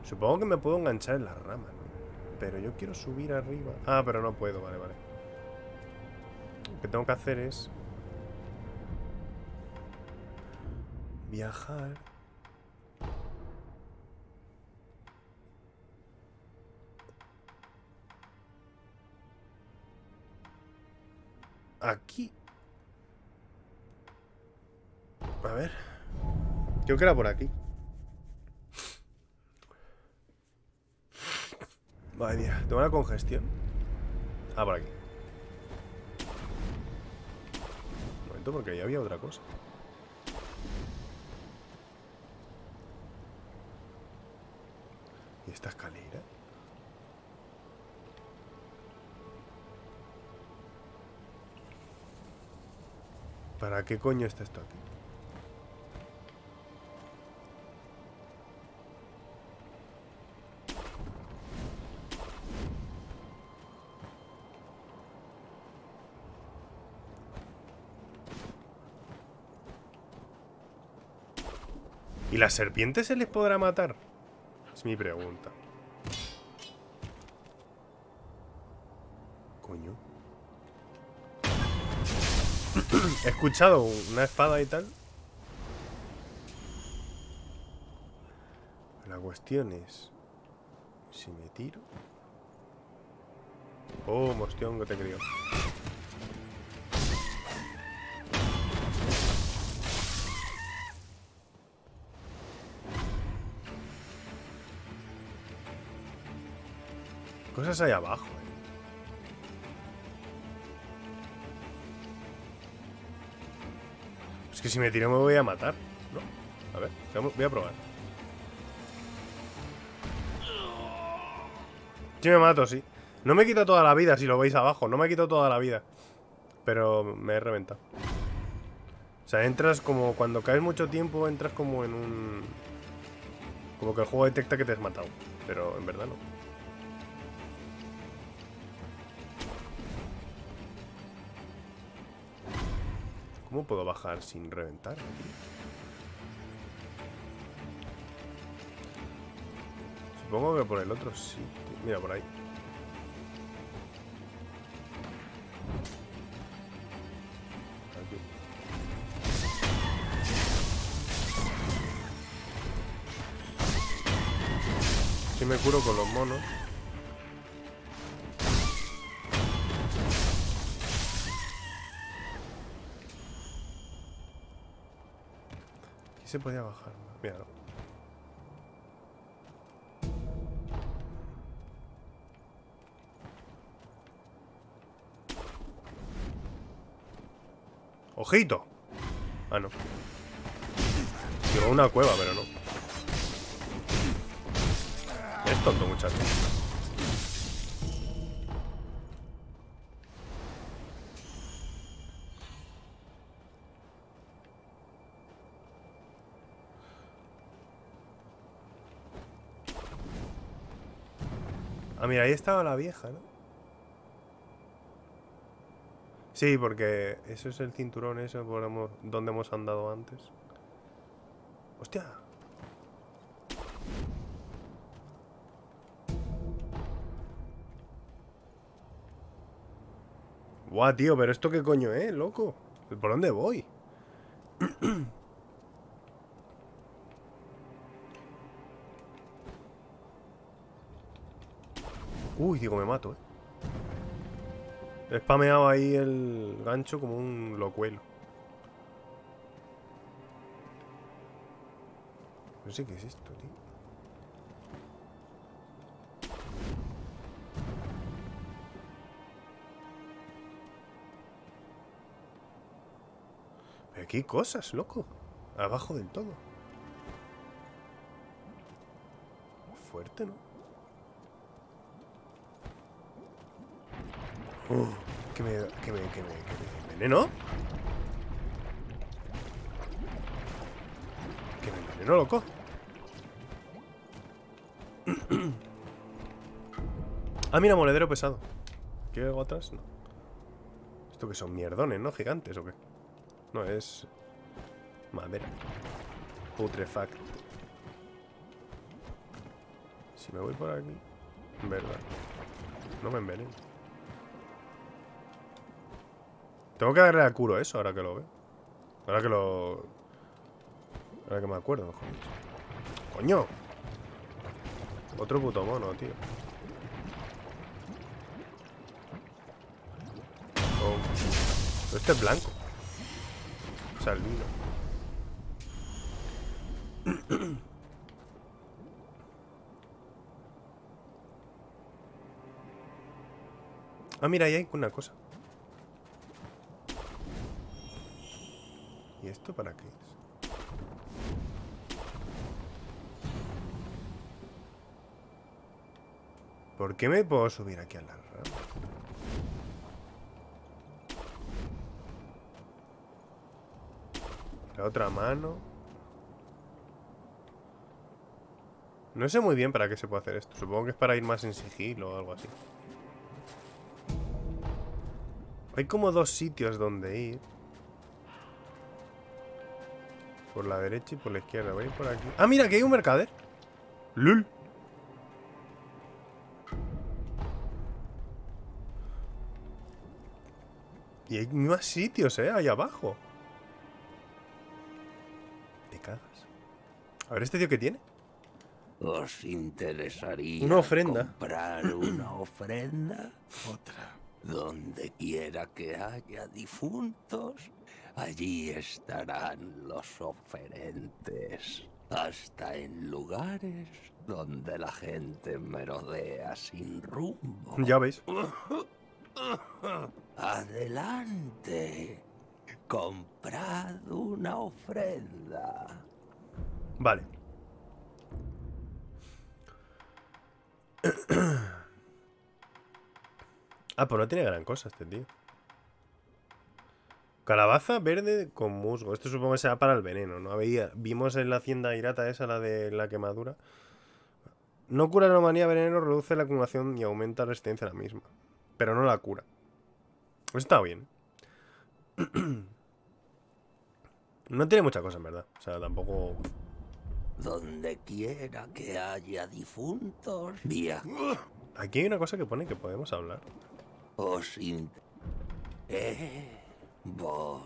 Supongo que me puedo enganchar en la rama, ¿no? Pero yo quiero subir arriba. Ah, pero no puedo, vale, vale. Lo que tengo que hacer es... Viajar. Aquí. A ver. Creo que era por aquí. Madre mía, tengo una congestión. Ah, por aquí. Momento, porque ahí había otra cosa. Esta escalera? ¿Para qué coño está esto aquí? ¿Y las serpientes se les podrá matar? Es mi pregunta. Coño. <clears throat> He escuchado una espada y tal. La cuestión es... Si me tiro... Oh, mostión que te creo. Cosas hay abajo, eh? Es que si me tiro me voy a matar, ¿no? A ver, voy a probar. Sí me mato, sí. No me quito toda la vida si lo veis abajo. No me quito toda la vida. Pero me he reventado. O sea, entras como... Cuando caes mucho tiempo, entras como en un... Como que el juego detecta que te has matado. Pero en verdad no. ¿Cómo puedo bajar sin reventar? Supongo que por el otro sí. Mira, por ahí. Si me curo con los monos. Se podía bajar. Mira, ¡Ojito! Ah, no. Digo, una cueva, pero no. Es tonto, muchacho. Ah, mira, ahí estaba la vieja, ¿no? Sí, porque eso es el cinturón ese donde hemos andado antes. ¡Hostia! Buah, tío, pero esto qué coño es, loco. ¿Por dónde voy? Digo, me mato, eh. He spameado ahí el gancho como un locuelo. No sé qué es esto, tío. Pero aquí hay cosas, loco. Abajo del todo. Fuerte, ¿no? Uh, que me, que me, que me, enveneno. Que me enveneno, loco. <clears throat> ah, mira, monedero pesado. ¿Qué hago atrás? No. ¿Esto que son mierdones, no? ¿Gigantes o qué? No, es... Madera. Putrefacto. Si me voy por aquí... Verdad. No me enveneno. Tengo que darle a curo eso ahora que lo veo. Ahora que lo... Ahora que me acuerdo, mejor ¡Coño! Otro puto mono, tío. Oh. Este es blanco. O sea, el vino. <clears throat> ah, mira, ahí hay una cosa. ¿Y esto para qué es? ¿Por qué me puedo subir aquí a la? La otra mano. No sé muy bien para qué se puede hacer esto. Supongo que es para ir más en sigilo o algo así. Hay como dos sitios donde ir. Por la derecha y por la izquierda. Voy por aquí. ¡Ah, mira! Que hay un mercader. ¡Lul! Y hay más sitios, ¿eh? Ahí abajo. Te cagas. A ver, ¿este tío qué tiene? ¿Os interesaría una ofrenda. comprar una ofrenda? Otra. Donde quiera que haya difuntos, allí estarán los oferentes. Hasta en lugares donde la gente merodea sin rumbo. Ya veis. Adelante. Comprad una ofrenda. Vale. <clears throat> ah, pues no tiene gran cosa este tío. Calabaza verde con musgo. Esto supongo que será para el veneno, ¿no? Había, vimos en la hacienda irata esa, la de la quemadura. No cura la manía veneno, reduce la acumulación y aumenta la resistencia a la misma. Pero no la cura. Eso está bien. <clears throat> No tiene mucha cosa, en verdad. O sea, tampoco... Donde quiera que haya difuntos, via Aquí hay una cosa que pone que podemos hablar. Os Eh, vos.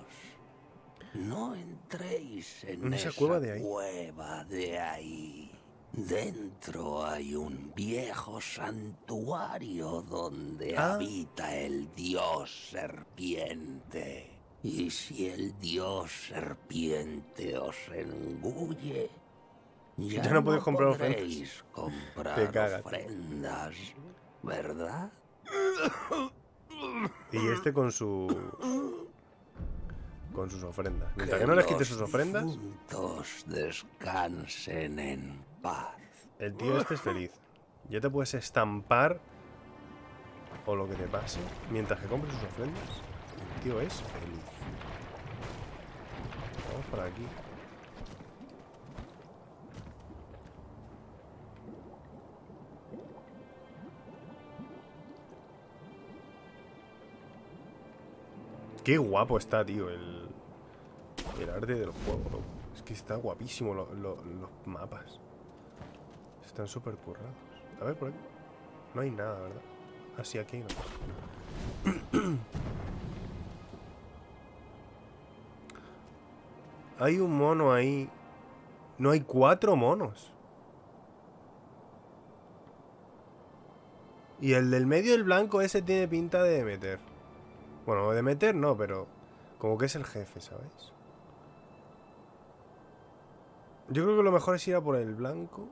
No entréis en, En esa cueva de ahí. cueva de ahí. Dentro hay un viejo santuario donde Ah. habita el dios serpiente. Y si el dios serpiente os engulle, ya, Ya no podéis comprar ofrendas. comprar Te ofrendas, ¿verdad? <coughs> Y este con su... Con sus ofrendas. Mientras que no les quite sus ofrendas, difuntos descansen en paz. el tío este es feliz. Ya te puedes estampar o lo que te pase mientras que compres sus ofrendas. El tío es feliz. Vamos por aquí. Qué guapo está, tío, el, el arte del juego, loco. Es que está guapísimo lo- lo- los mapas. Están súper currados. A ver, por aquí. No hay nada, ¿verdad? Ah, sí, aquí hay cosa. <clears throat> Hay un mono ahí. No hay cuatro monos. Y el del medio, el blanco, ese tiene pinta de meter. Bueno, de meter no, pero como que es el jefe, ¿sabes? Yo creo que lo mejor es ir a por el blanco.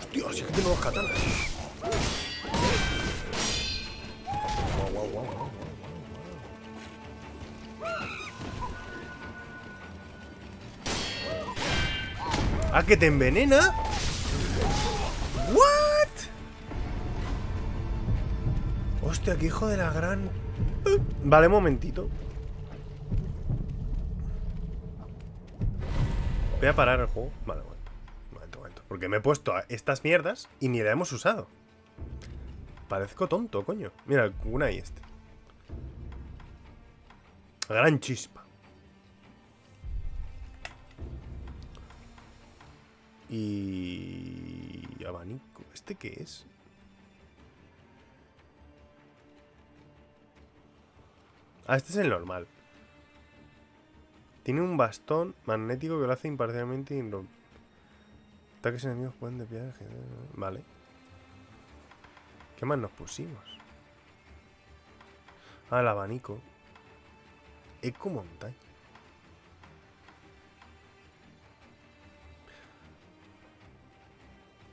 Hostia, sí que tenemos katanas. ¿Ah, que te envenena? ¿What? Hostia, qué hijo de la gran... Vale, momentito. Voy a parar el juego. Vale, bueno. Momento, momento. Porque me he puesto a estas mierdas y ni la hemos usado. Parezco tonto, coño. Mira, una y este. Gran chispa. Y... Abanico. ¿Este qué es? Ah, este es el normal. Tiene un bastón magnético que lo hace imparcialmente inro- Ataques enemigos pueden desviar. Vale. ¿Qué más nos pusimos? Ah, el abanico. Eco montaña.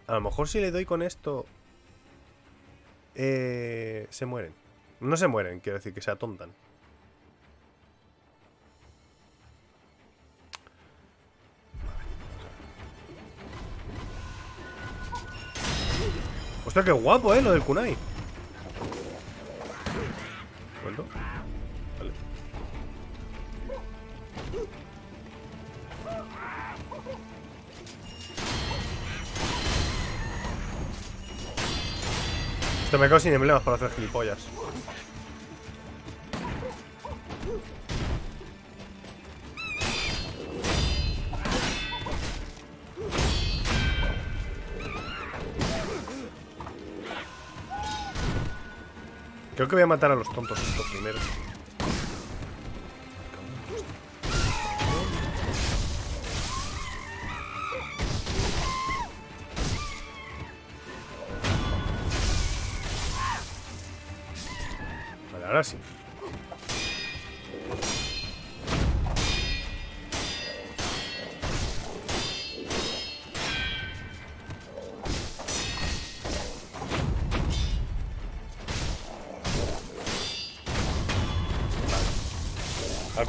A lo mejor si le doy con esto... Eh, se mueren. No se mueren, quiero decir que se atontan. Hostia, qué guapo, eh, lo del kunai. ¿Cuánto? Vale. Esto me quedo sin emblemas para hacer gilipollas. Creo que voy a matar a los tontos estos primero.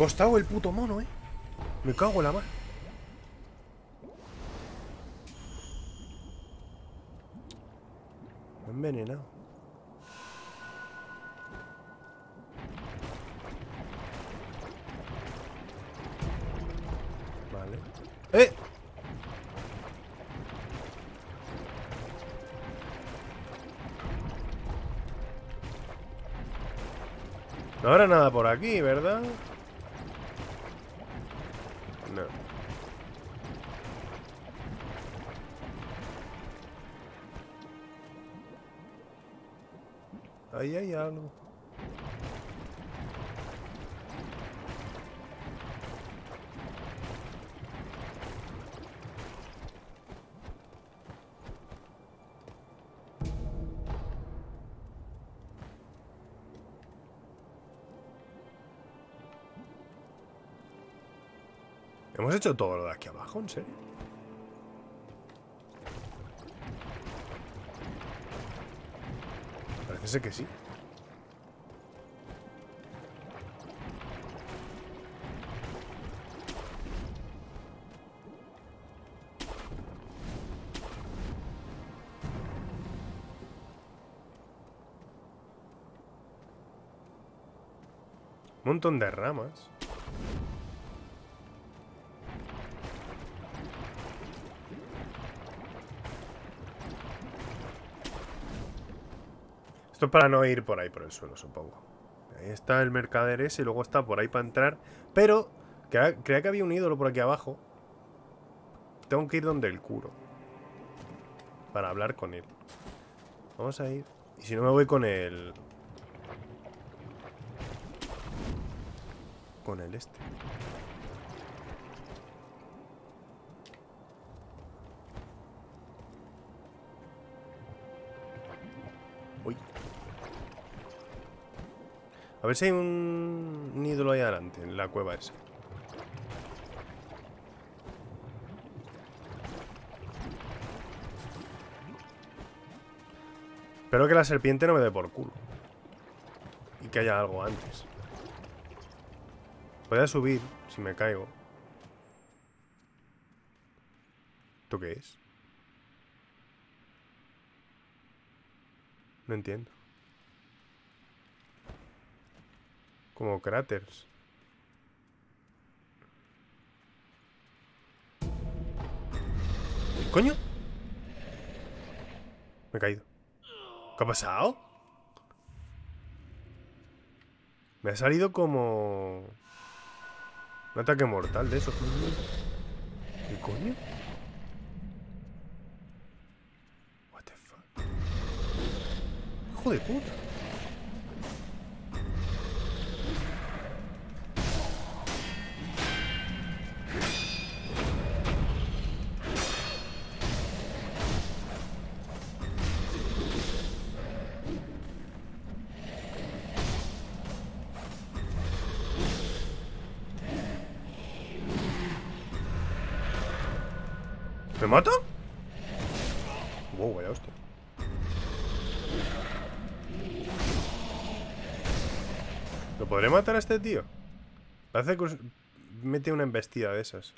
Costado el puto mono, eh. Me cago en la mar. Hecho todo lo de aquí abajo? ¿En serio? Parece que sí. Un montón de ramas. Esto es para no ir por ahí por el suelo, supongo. Ahí está el mercader ese y luego está por ahí para entrar. Pero creía que había un ídolo por aquí abajo. Tengo que ir donde el curo. Para hablar con él. Vamos a ir. Y si no me voy con el... Con el este. A ver si hay un, ídolo ahí adelante, en la cueva esa. Espero que la serpiente no me dé por culo. Y que haya algo antes. Voy a subir, si me caigo. ¿Esto qué es? No entiendo. Como cráteres. ¿Coño? Me he caído. ¿Qué ha pasado? Me ha salido como... Un ataque mortal de eso. ¿Qué coño? What the fuck? Hijo de puta. Matar a este tío? Parece que mete una embestida de esas.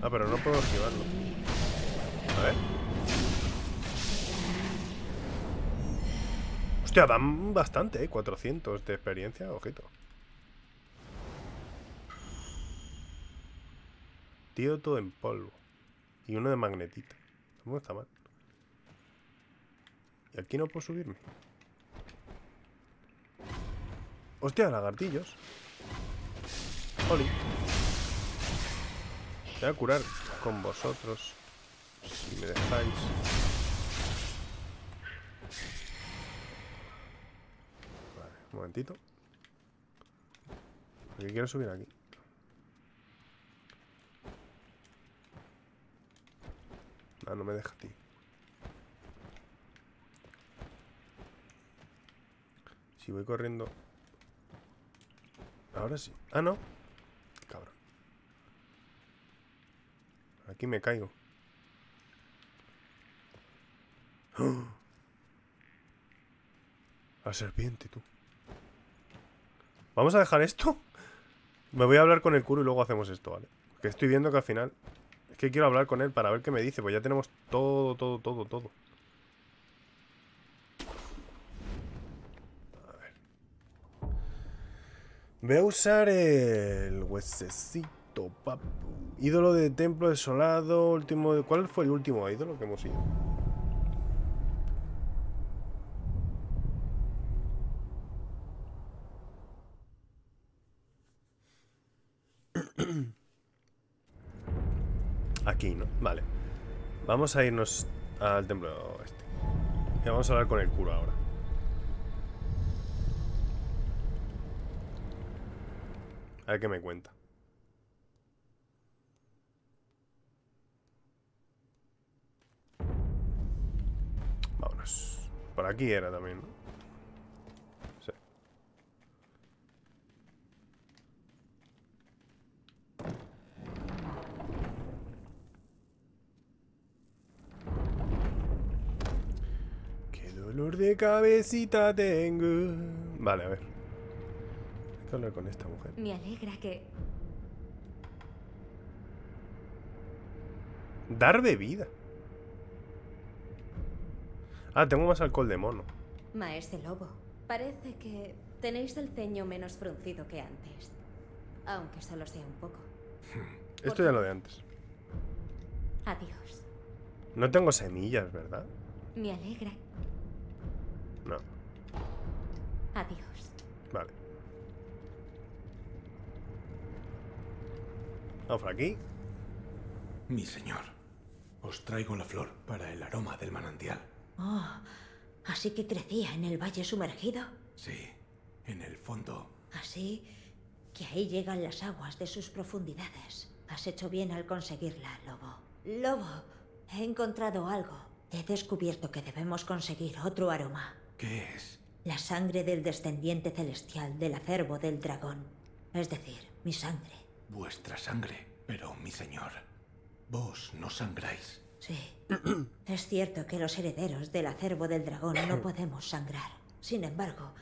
Ah, pero no puedo esquivarlo. A ver. Hostia, dan bastante, ¿eh? 400 de experiencia, ojito. Tíoto en polvo. Y uno de magnetita. No está mal. Y aquí no puedo subirme. Hostia, lagartillos. Oli. Voy a curar con vosotros. Si me dejáis. Vale, un momentito. Porque quiero subir aquí. Ah, no me deja, tío. Si voy corriendo... Ahora sí. Ah, no. Cabrón. Aquí me caigo. ¡Oh! <gasps> La serpiente, tú. ¿Vamos a dejar esto? Me voy a hablar con el curo y luego hacemos esto, ¿vale? Que estoy viendo que al final... Es que quiero hablar con él para ver qué me dice. Pues ya tenemos todo, todo, todo, todo. Voy a usar el huesecito, papu. Ídolo de templo desolado, último... ¿Cuál fue el último ídolo que hemos ido? <clears throat> Aquí, ¿no? Vale. Vamos a irnos al templo este. Y vamos a hablar con el cura ahora. A ver qué me cuenta. Vámonos. Por aquí era también, ¿no? Sí. Qué dolor de cabecita tengo. Vale, a ver. Que hablar con esta mujer. Me alegra que... Dar bebida. Ah, tengo más alcohol de mono. Maese Lobo, parece que tenéis el ceño menos fruncido que antes. Aunque solo sea un poco. <laughs> Esto ya lo de antes. Adiós. No tengo semillas, ¿verdad? Me alegra. No. Adiós. Vale. Vamos por aquí. Mi señor, os traigo la flor para el aroma del manantial. Oh, así que crecía en el valle sumergido. Sí, en el fondo. Así que ahí llegan las aguas de sus profundidades. Has hecho bien al conseguirla, Lobo. Lobo, he encontrado algo. He descubierto que debemos conseguir otro aroma. ¿Qué es? La sangre del descendiente celestial del acervo del dragón. Es decir, mi sangre. Vuestra sangre. Pero, mi señor, vos no sangráis. Sí. <clears throat> es cierto que los herederos del acervo del dragón no <clears throat> podemos sangrar. Sin embargo,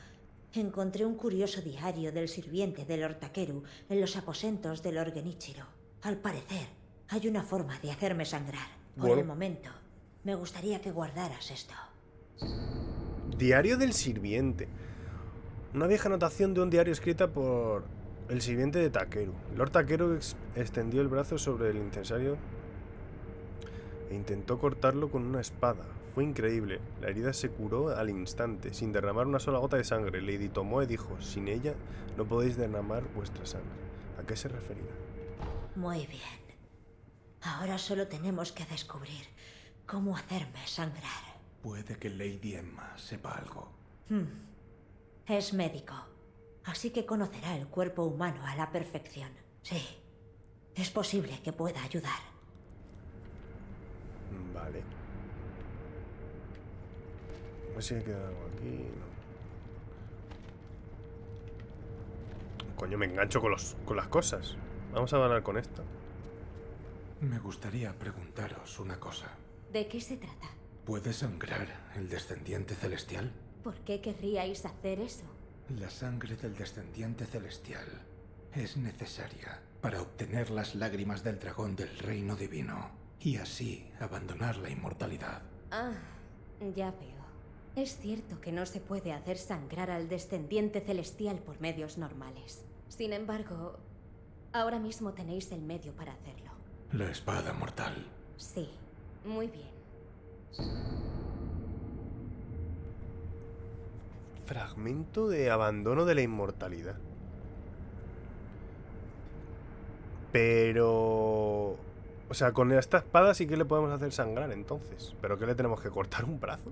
encontré un curioso diario del sirviente del Hortaqueru en los aposentos del Orgenichiro. Al parecer, hay una forma de hacerme sangrar. Por Bueno. el momento, me gustaría que guardaras esto. Diario del sirviente. Una vieja anotación de un diario escrita por el sirviente de Takeru. Lord Takeru ex- extendió el brazo sobre el incensario e intentó cortarlo con una espada. Fue increíble. La herida se curó al instante, sin derramar una sola gota de sangre. Lady Tomoe dijo, sin ella no podéis derramar vuestra sangre. ¿A qué se refería? Muy bien. Ahora solo tenemos que descubrir cómo hacerme sangrar. Puede que Lady Emma sepa algo. Es médico, así que conocerá el cuerpo humano a la perfección. Sí, es posible que pueda ayudar. Vale. A ver si me queda algo aquí. No. Coño, me engancho con, los, con las cosas. Vamos a hablar con esta. Me gustaría preguntaros una cosa. ¿De qué se trata? ¿Puede sangrar el descendiente celestial? ¿Por qué querríais hacer eso? La sangre del descendiente celestial es necesaria para obtener las lágrimas del dragón del reino divino y así abandonar la inmortalidad. Ah, ya veo. Es cierto que no se puede hacer sangrar al descendiente celestial por medios normales. Sin embargo, ahora mismo tenéis el medio para hacerlo. La espada mortal. Sí, muy bien. Fragmento de abandono de la inmortalidad. Pero... O sea, con esta espada sí que le podemos hacer sangrar entonces. ¿Pero qué le tenemos que cortar un brazo?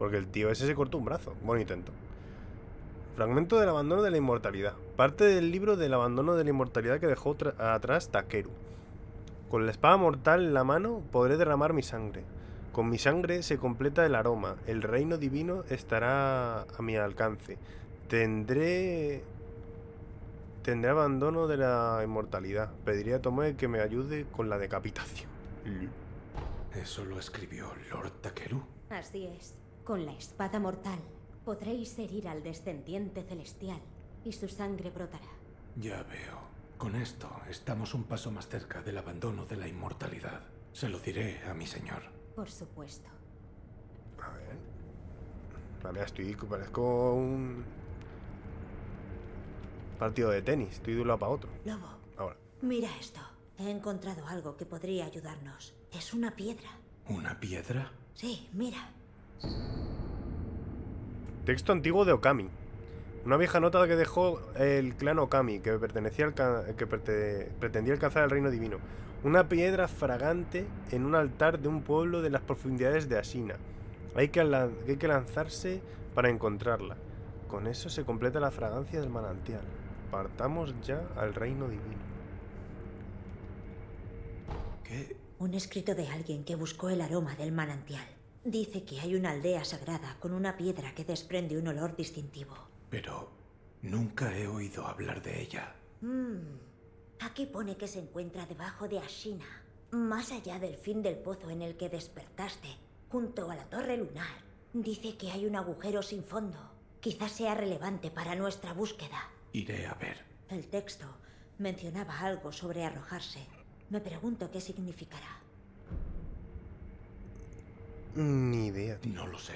Porque el tío ese se cortó un brazo. Bueno, intento. Fragmento del abandono de la inmortalidad. Parte del libro del abandono de la inmortalidad que dejó atrás Takeru. Con la espada mortal en la mano podré derramar mi sangre. Con mi sangre se completa el aroma. El reino divino estará a mi alcance. Tendré... Tendré abandono de la inmortalidad. Pediré a Tomoe que me ayude con la decapitación. Eso lo escribió Lord Takeru. Así es. Con la espada mortal podréis herir al descendiente celestial y su sangre brotará. Ya veo. Con esto estamos un paso más cerca del abandono de la inmortalidad. Se lo diré a mi señor. Por supuesto. A ver. Vale, estoy... Parezco un... Partido de tenis. Estoy de un lado para otro. Lobo, Ahora. mira esto. He encontrado algo que podría ayudarnos. Es una piedra. ¿Una piedra? Sí, mira. Texto antiguo de Okami. Una vieja nota que dejó el clan Okami, que, pertenecía al que pretendía alcanzar el reino divino. Una piedra fragante en un altar de un pueblo de las profundidades de Ashina. Hay que, lan- hay que lanzarse para encontrarla. Con eso se completa la fragancia del manantial. Partamos ya al reino divino. ¿Qué? Un escrito de alguien que buscó el aroma del manantial. Dice que hay una aldea sagrada con una piedra que desprende un olor distintivo. Pero nunca he oído hablar de ella. Aquí pone que se encuentra debajo de Ashina, más allá del fin del pozo en el que despertaste, junto a la torre lunar. Dice que hay un agujero sin fondo. Quizás sea relevante para nuestra búsqueda. Iré a ver. El texto mencionaba algo sobre arrojarse. Me pregunto qué significará. Ni idea. No lo sé.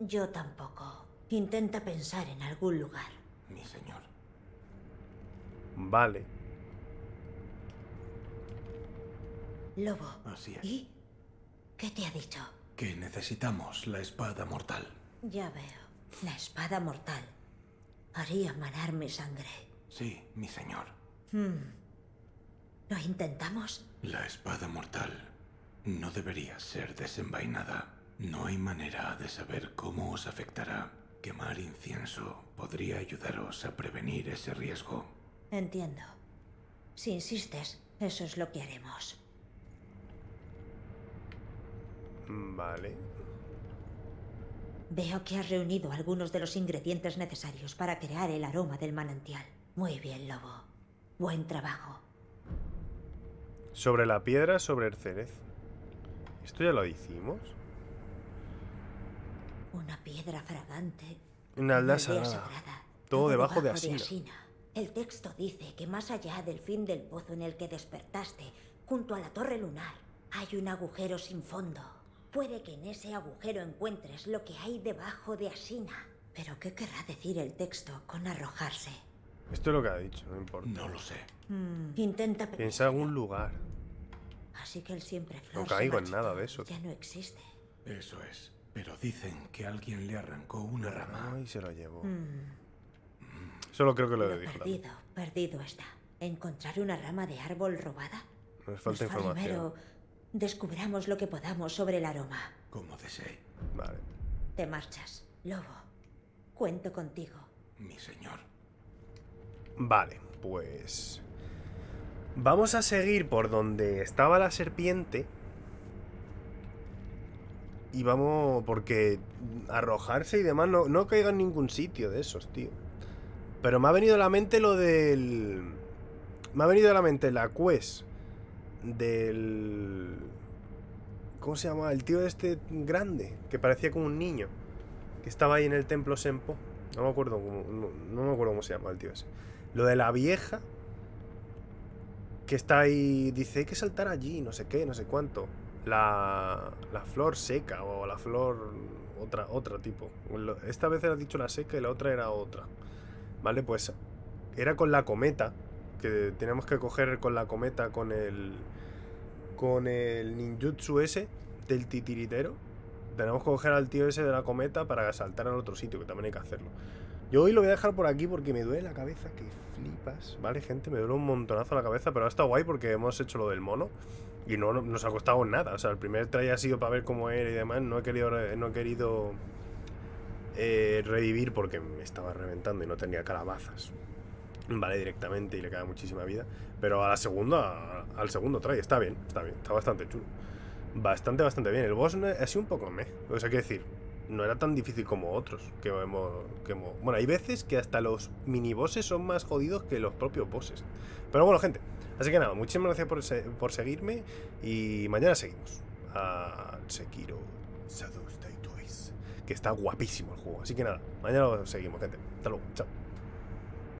Yo tampoco. Intenta pensar en algún lugar. Mi señor. Vale. Lobo. Así es. ¿Y? ¿Qué te ha dicho? Que necesitamos la espada mortal. Ya veo. La espada mortal. Haría manar mi sangre. Sí, mi señor. ¿Lo intentamos? La espada mortal no debería ser desenvainada. No hay manera de saber cómo os afectará. Quemar incienso podría ayudaros a prevenir ese riesgo. Entiendo. Si insistes, eso es lo que haremos. Vale. Veo que has reunido algunos de los ingredientes necesarios para crear el aroma del manantial. Muy bien, Lobo. Buen trabajo. Sobre la piedra, sobre el cerezo. ¿Esto ya lo hicimos? Una piedra fragante. Una aldea sagrada. sagrada, Todo debajo de Asina. El texto dice que más allá del fin del pozo en el que despertaste, junto a la torre lunar, hay un agujero sin fondo. Puede que en ese agujero encuentres lo que hay debajo de Asina. Pero ¿qué querrá decir el texto con arrojarse? Esto es lo que ha dicho, no importa. No lo sé. Intenta Piensa en algún lugar. Así que el siempre flor No caigo en nada de y eso. Ya no existe. Eso es. Pero dicen que alguien le arrancó una rama. Ay, se lo llevó. Solo creo que lo Lo he dicho. perdido, perdido está. ¿Encontrar una rama de árbol robada? Nos falta Nos información. Primero, descubramos lo que podamos sobre el aroma. Como desee. Vale. Te marchas, lobo. Cuento contigo. Mi señor. Vale, pues... Vamos a seguir por donde estaba la serpiente. Y vamos... Porque arrojarse y demás no, no caiga en ningún sitio de esos, tío. Pero me ha venido a la mente lo del... Me ha venido a la mente la quest del... ¿Cómo se llama? El tío este grande, que parecía como un niño. Que estaba ahí en el templo Senpo. No me acuerdo cómo, no, me acuerdo cómo se llama el tío ese. Lo de la vieja. Que está ahí. Dice, hay que saltar allí, no sé qué, no sé cuánto. La, la flor seca o la flor. Otra, otra tipo. Esta vez era dicho la seca y la otra era otra. Vale, pues. Era con la cometa. Que tenemos que coger con la cometa, con el. Con el ninjutsu ese del titiritero. Tenemos que coger al tío ese de la cometa para saltar al otro sitio, que también hay que hacerlo. Yo hoy lo voy a dejar por aquí porque me duele la cabeza, que flipas. Vale, gente, me duele un montonazo la cabeza, pero ha estado guay porque hemos hecho lo del mono y no no- nos ha costado nada. O sea, el primer try ha sido para ver cómo era y demás. No he querido, no he querido eh, revivir porque me estaba reventando y no tenía calabazas. Vale, directamente y le cae muchísima vida. Pero a la segunda, al segundo try, está bien, está bien, está bastante chulo. Bastante, bastante bien. El boss ha sido un poco meh. O sea, quiero decir, no era tan difícil como otros. Que hemos, que hemos- Bueno, hay veces que hasta los mini bosses son más jodidos que los propios bosses. Pero bueno, gente. Así que nada, muchísimas gracias por, se- por seguirme. Y mañana seguimos. A Sekiro Twice. Que está guapísimo el juego. Así que nada, mañana lo seguimos, gente. Hasta luego. Chao.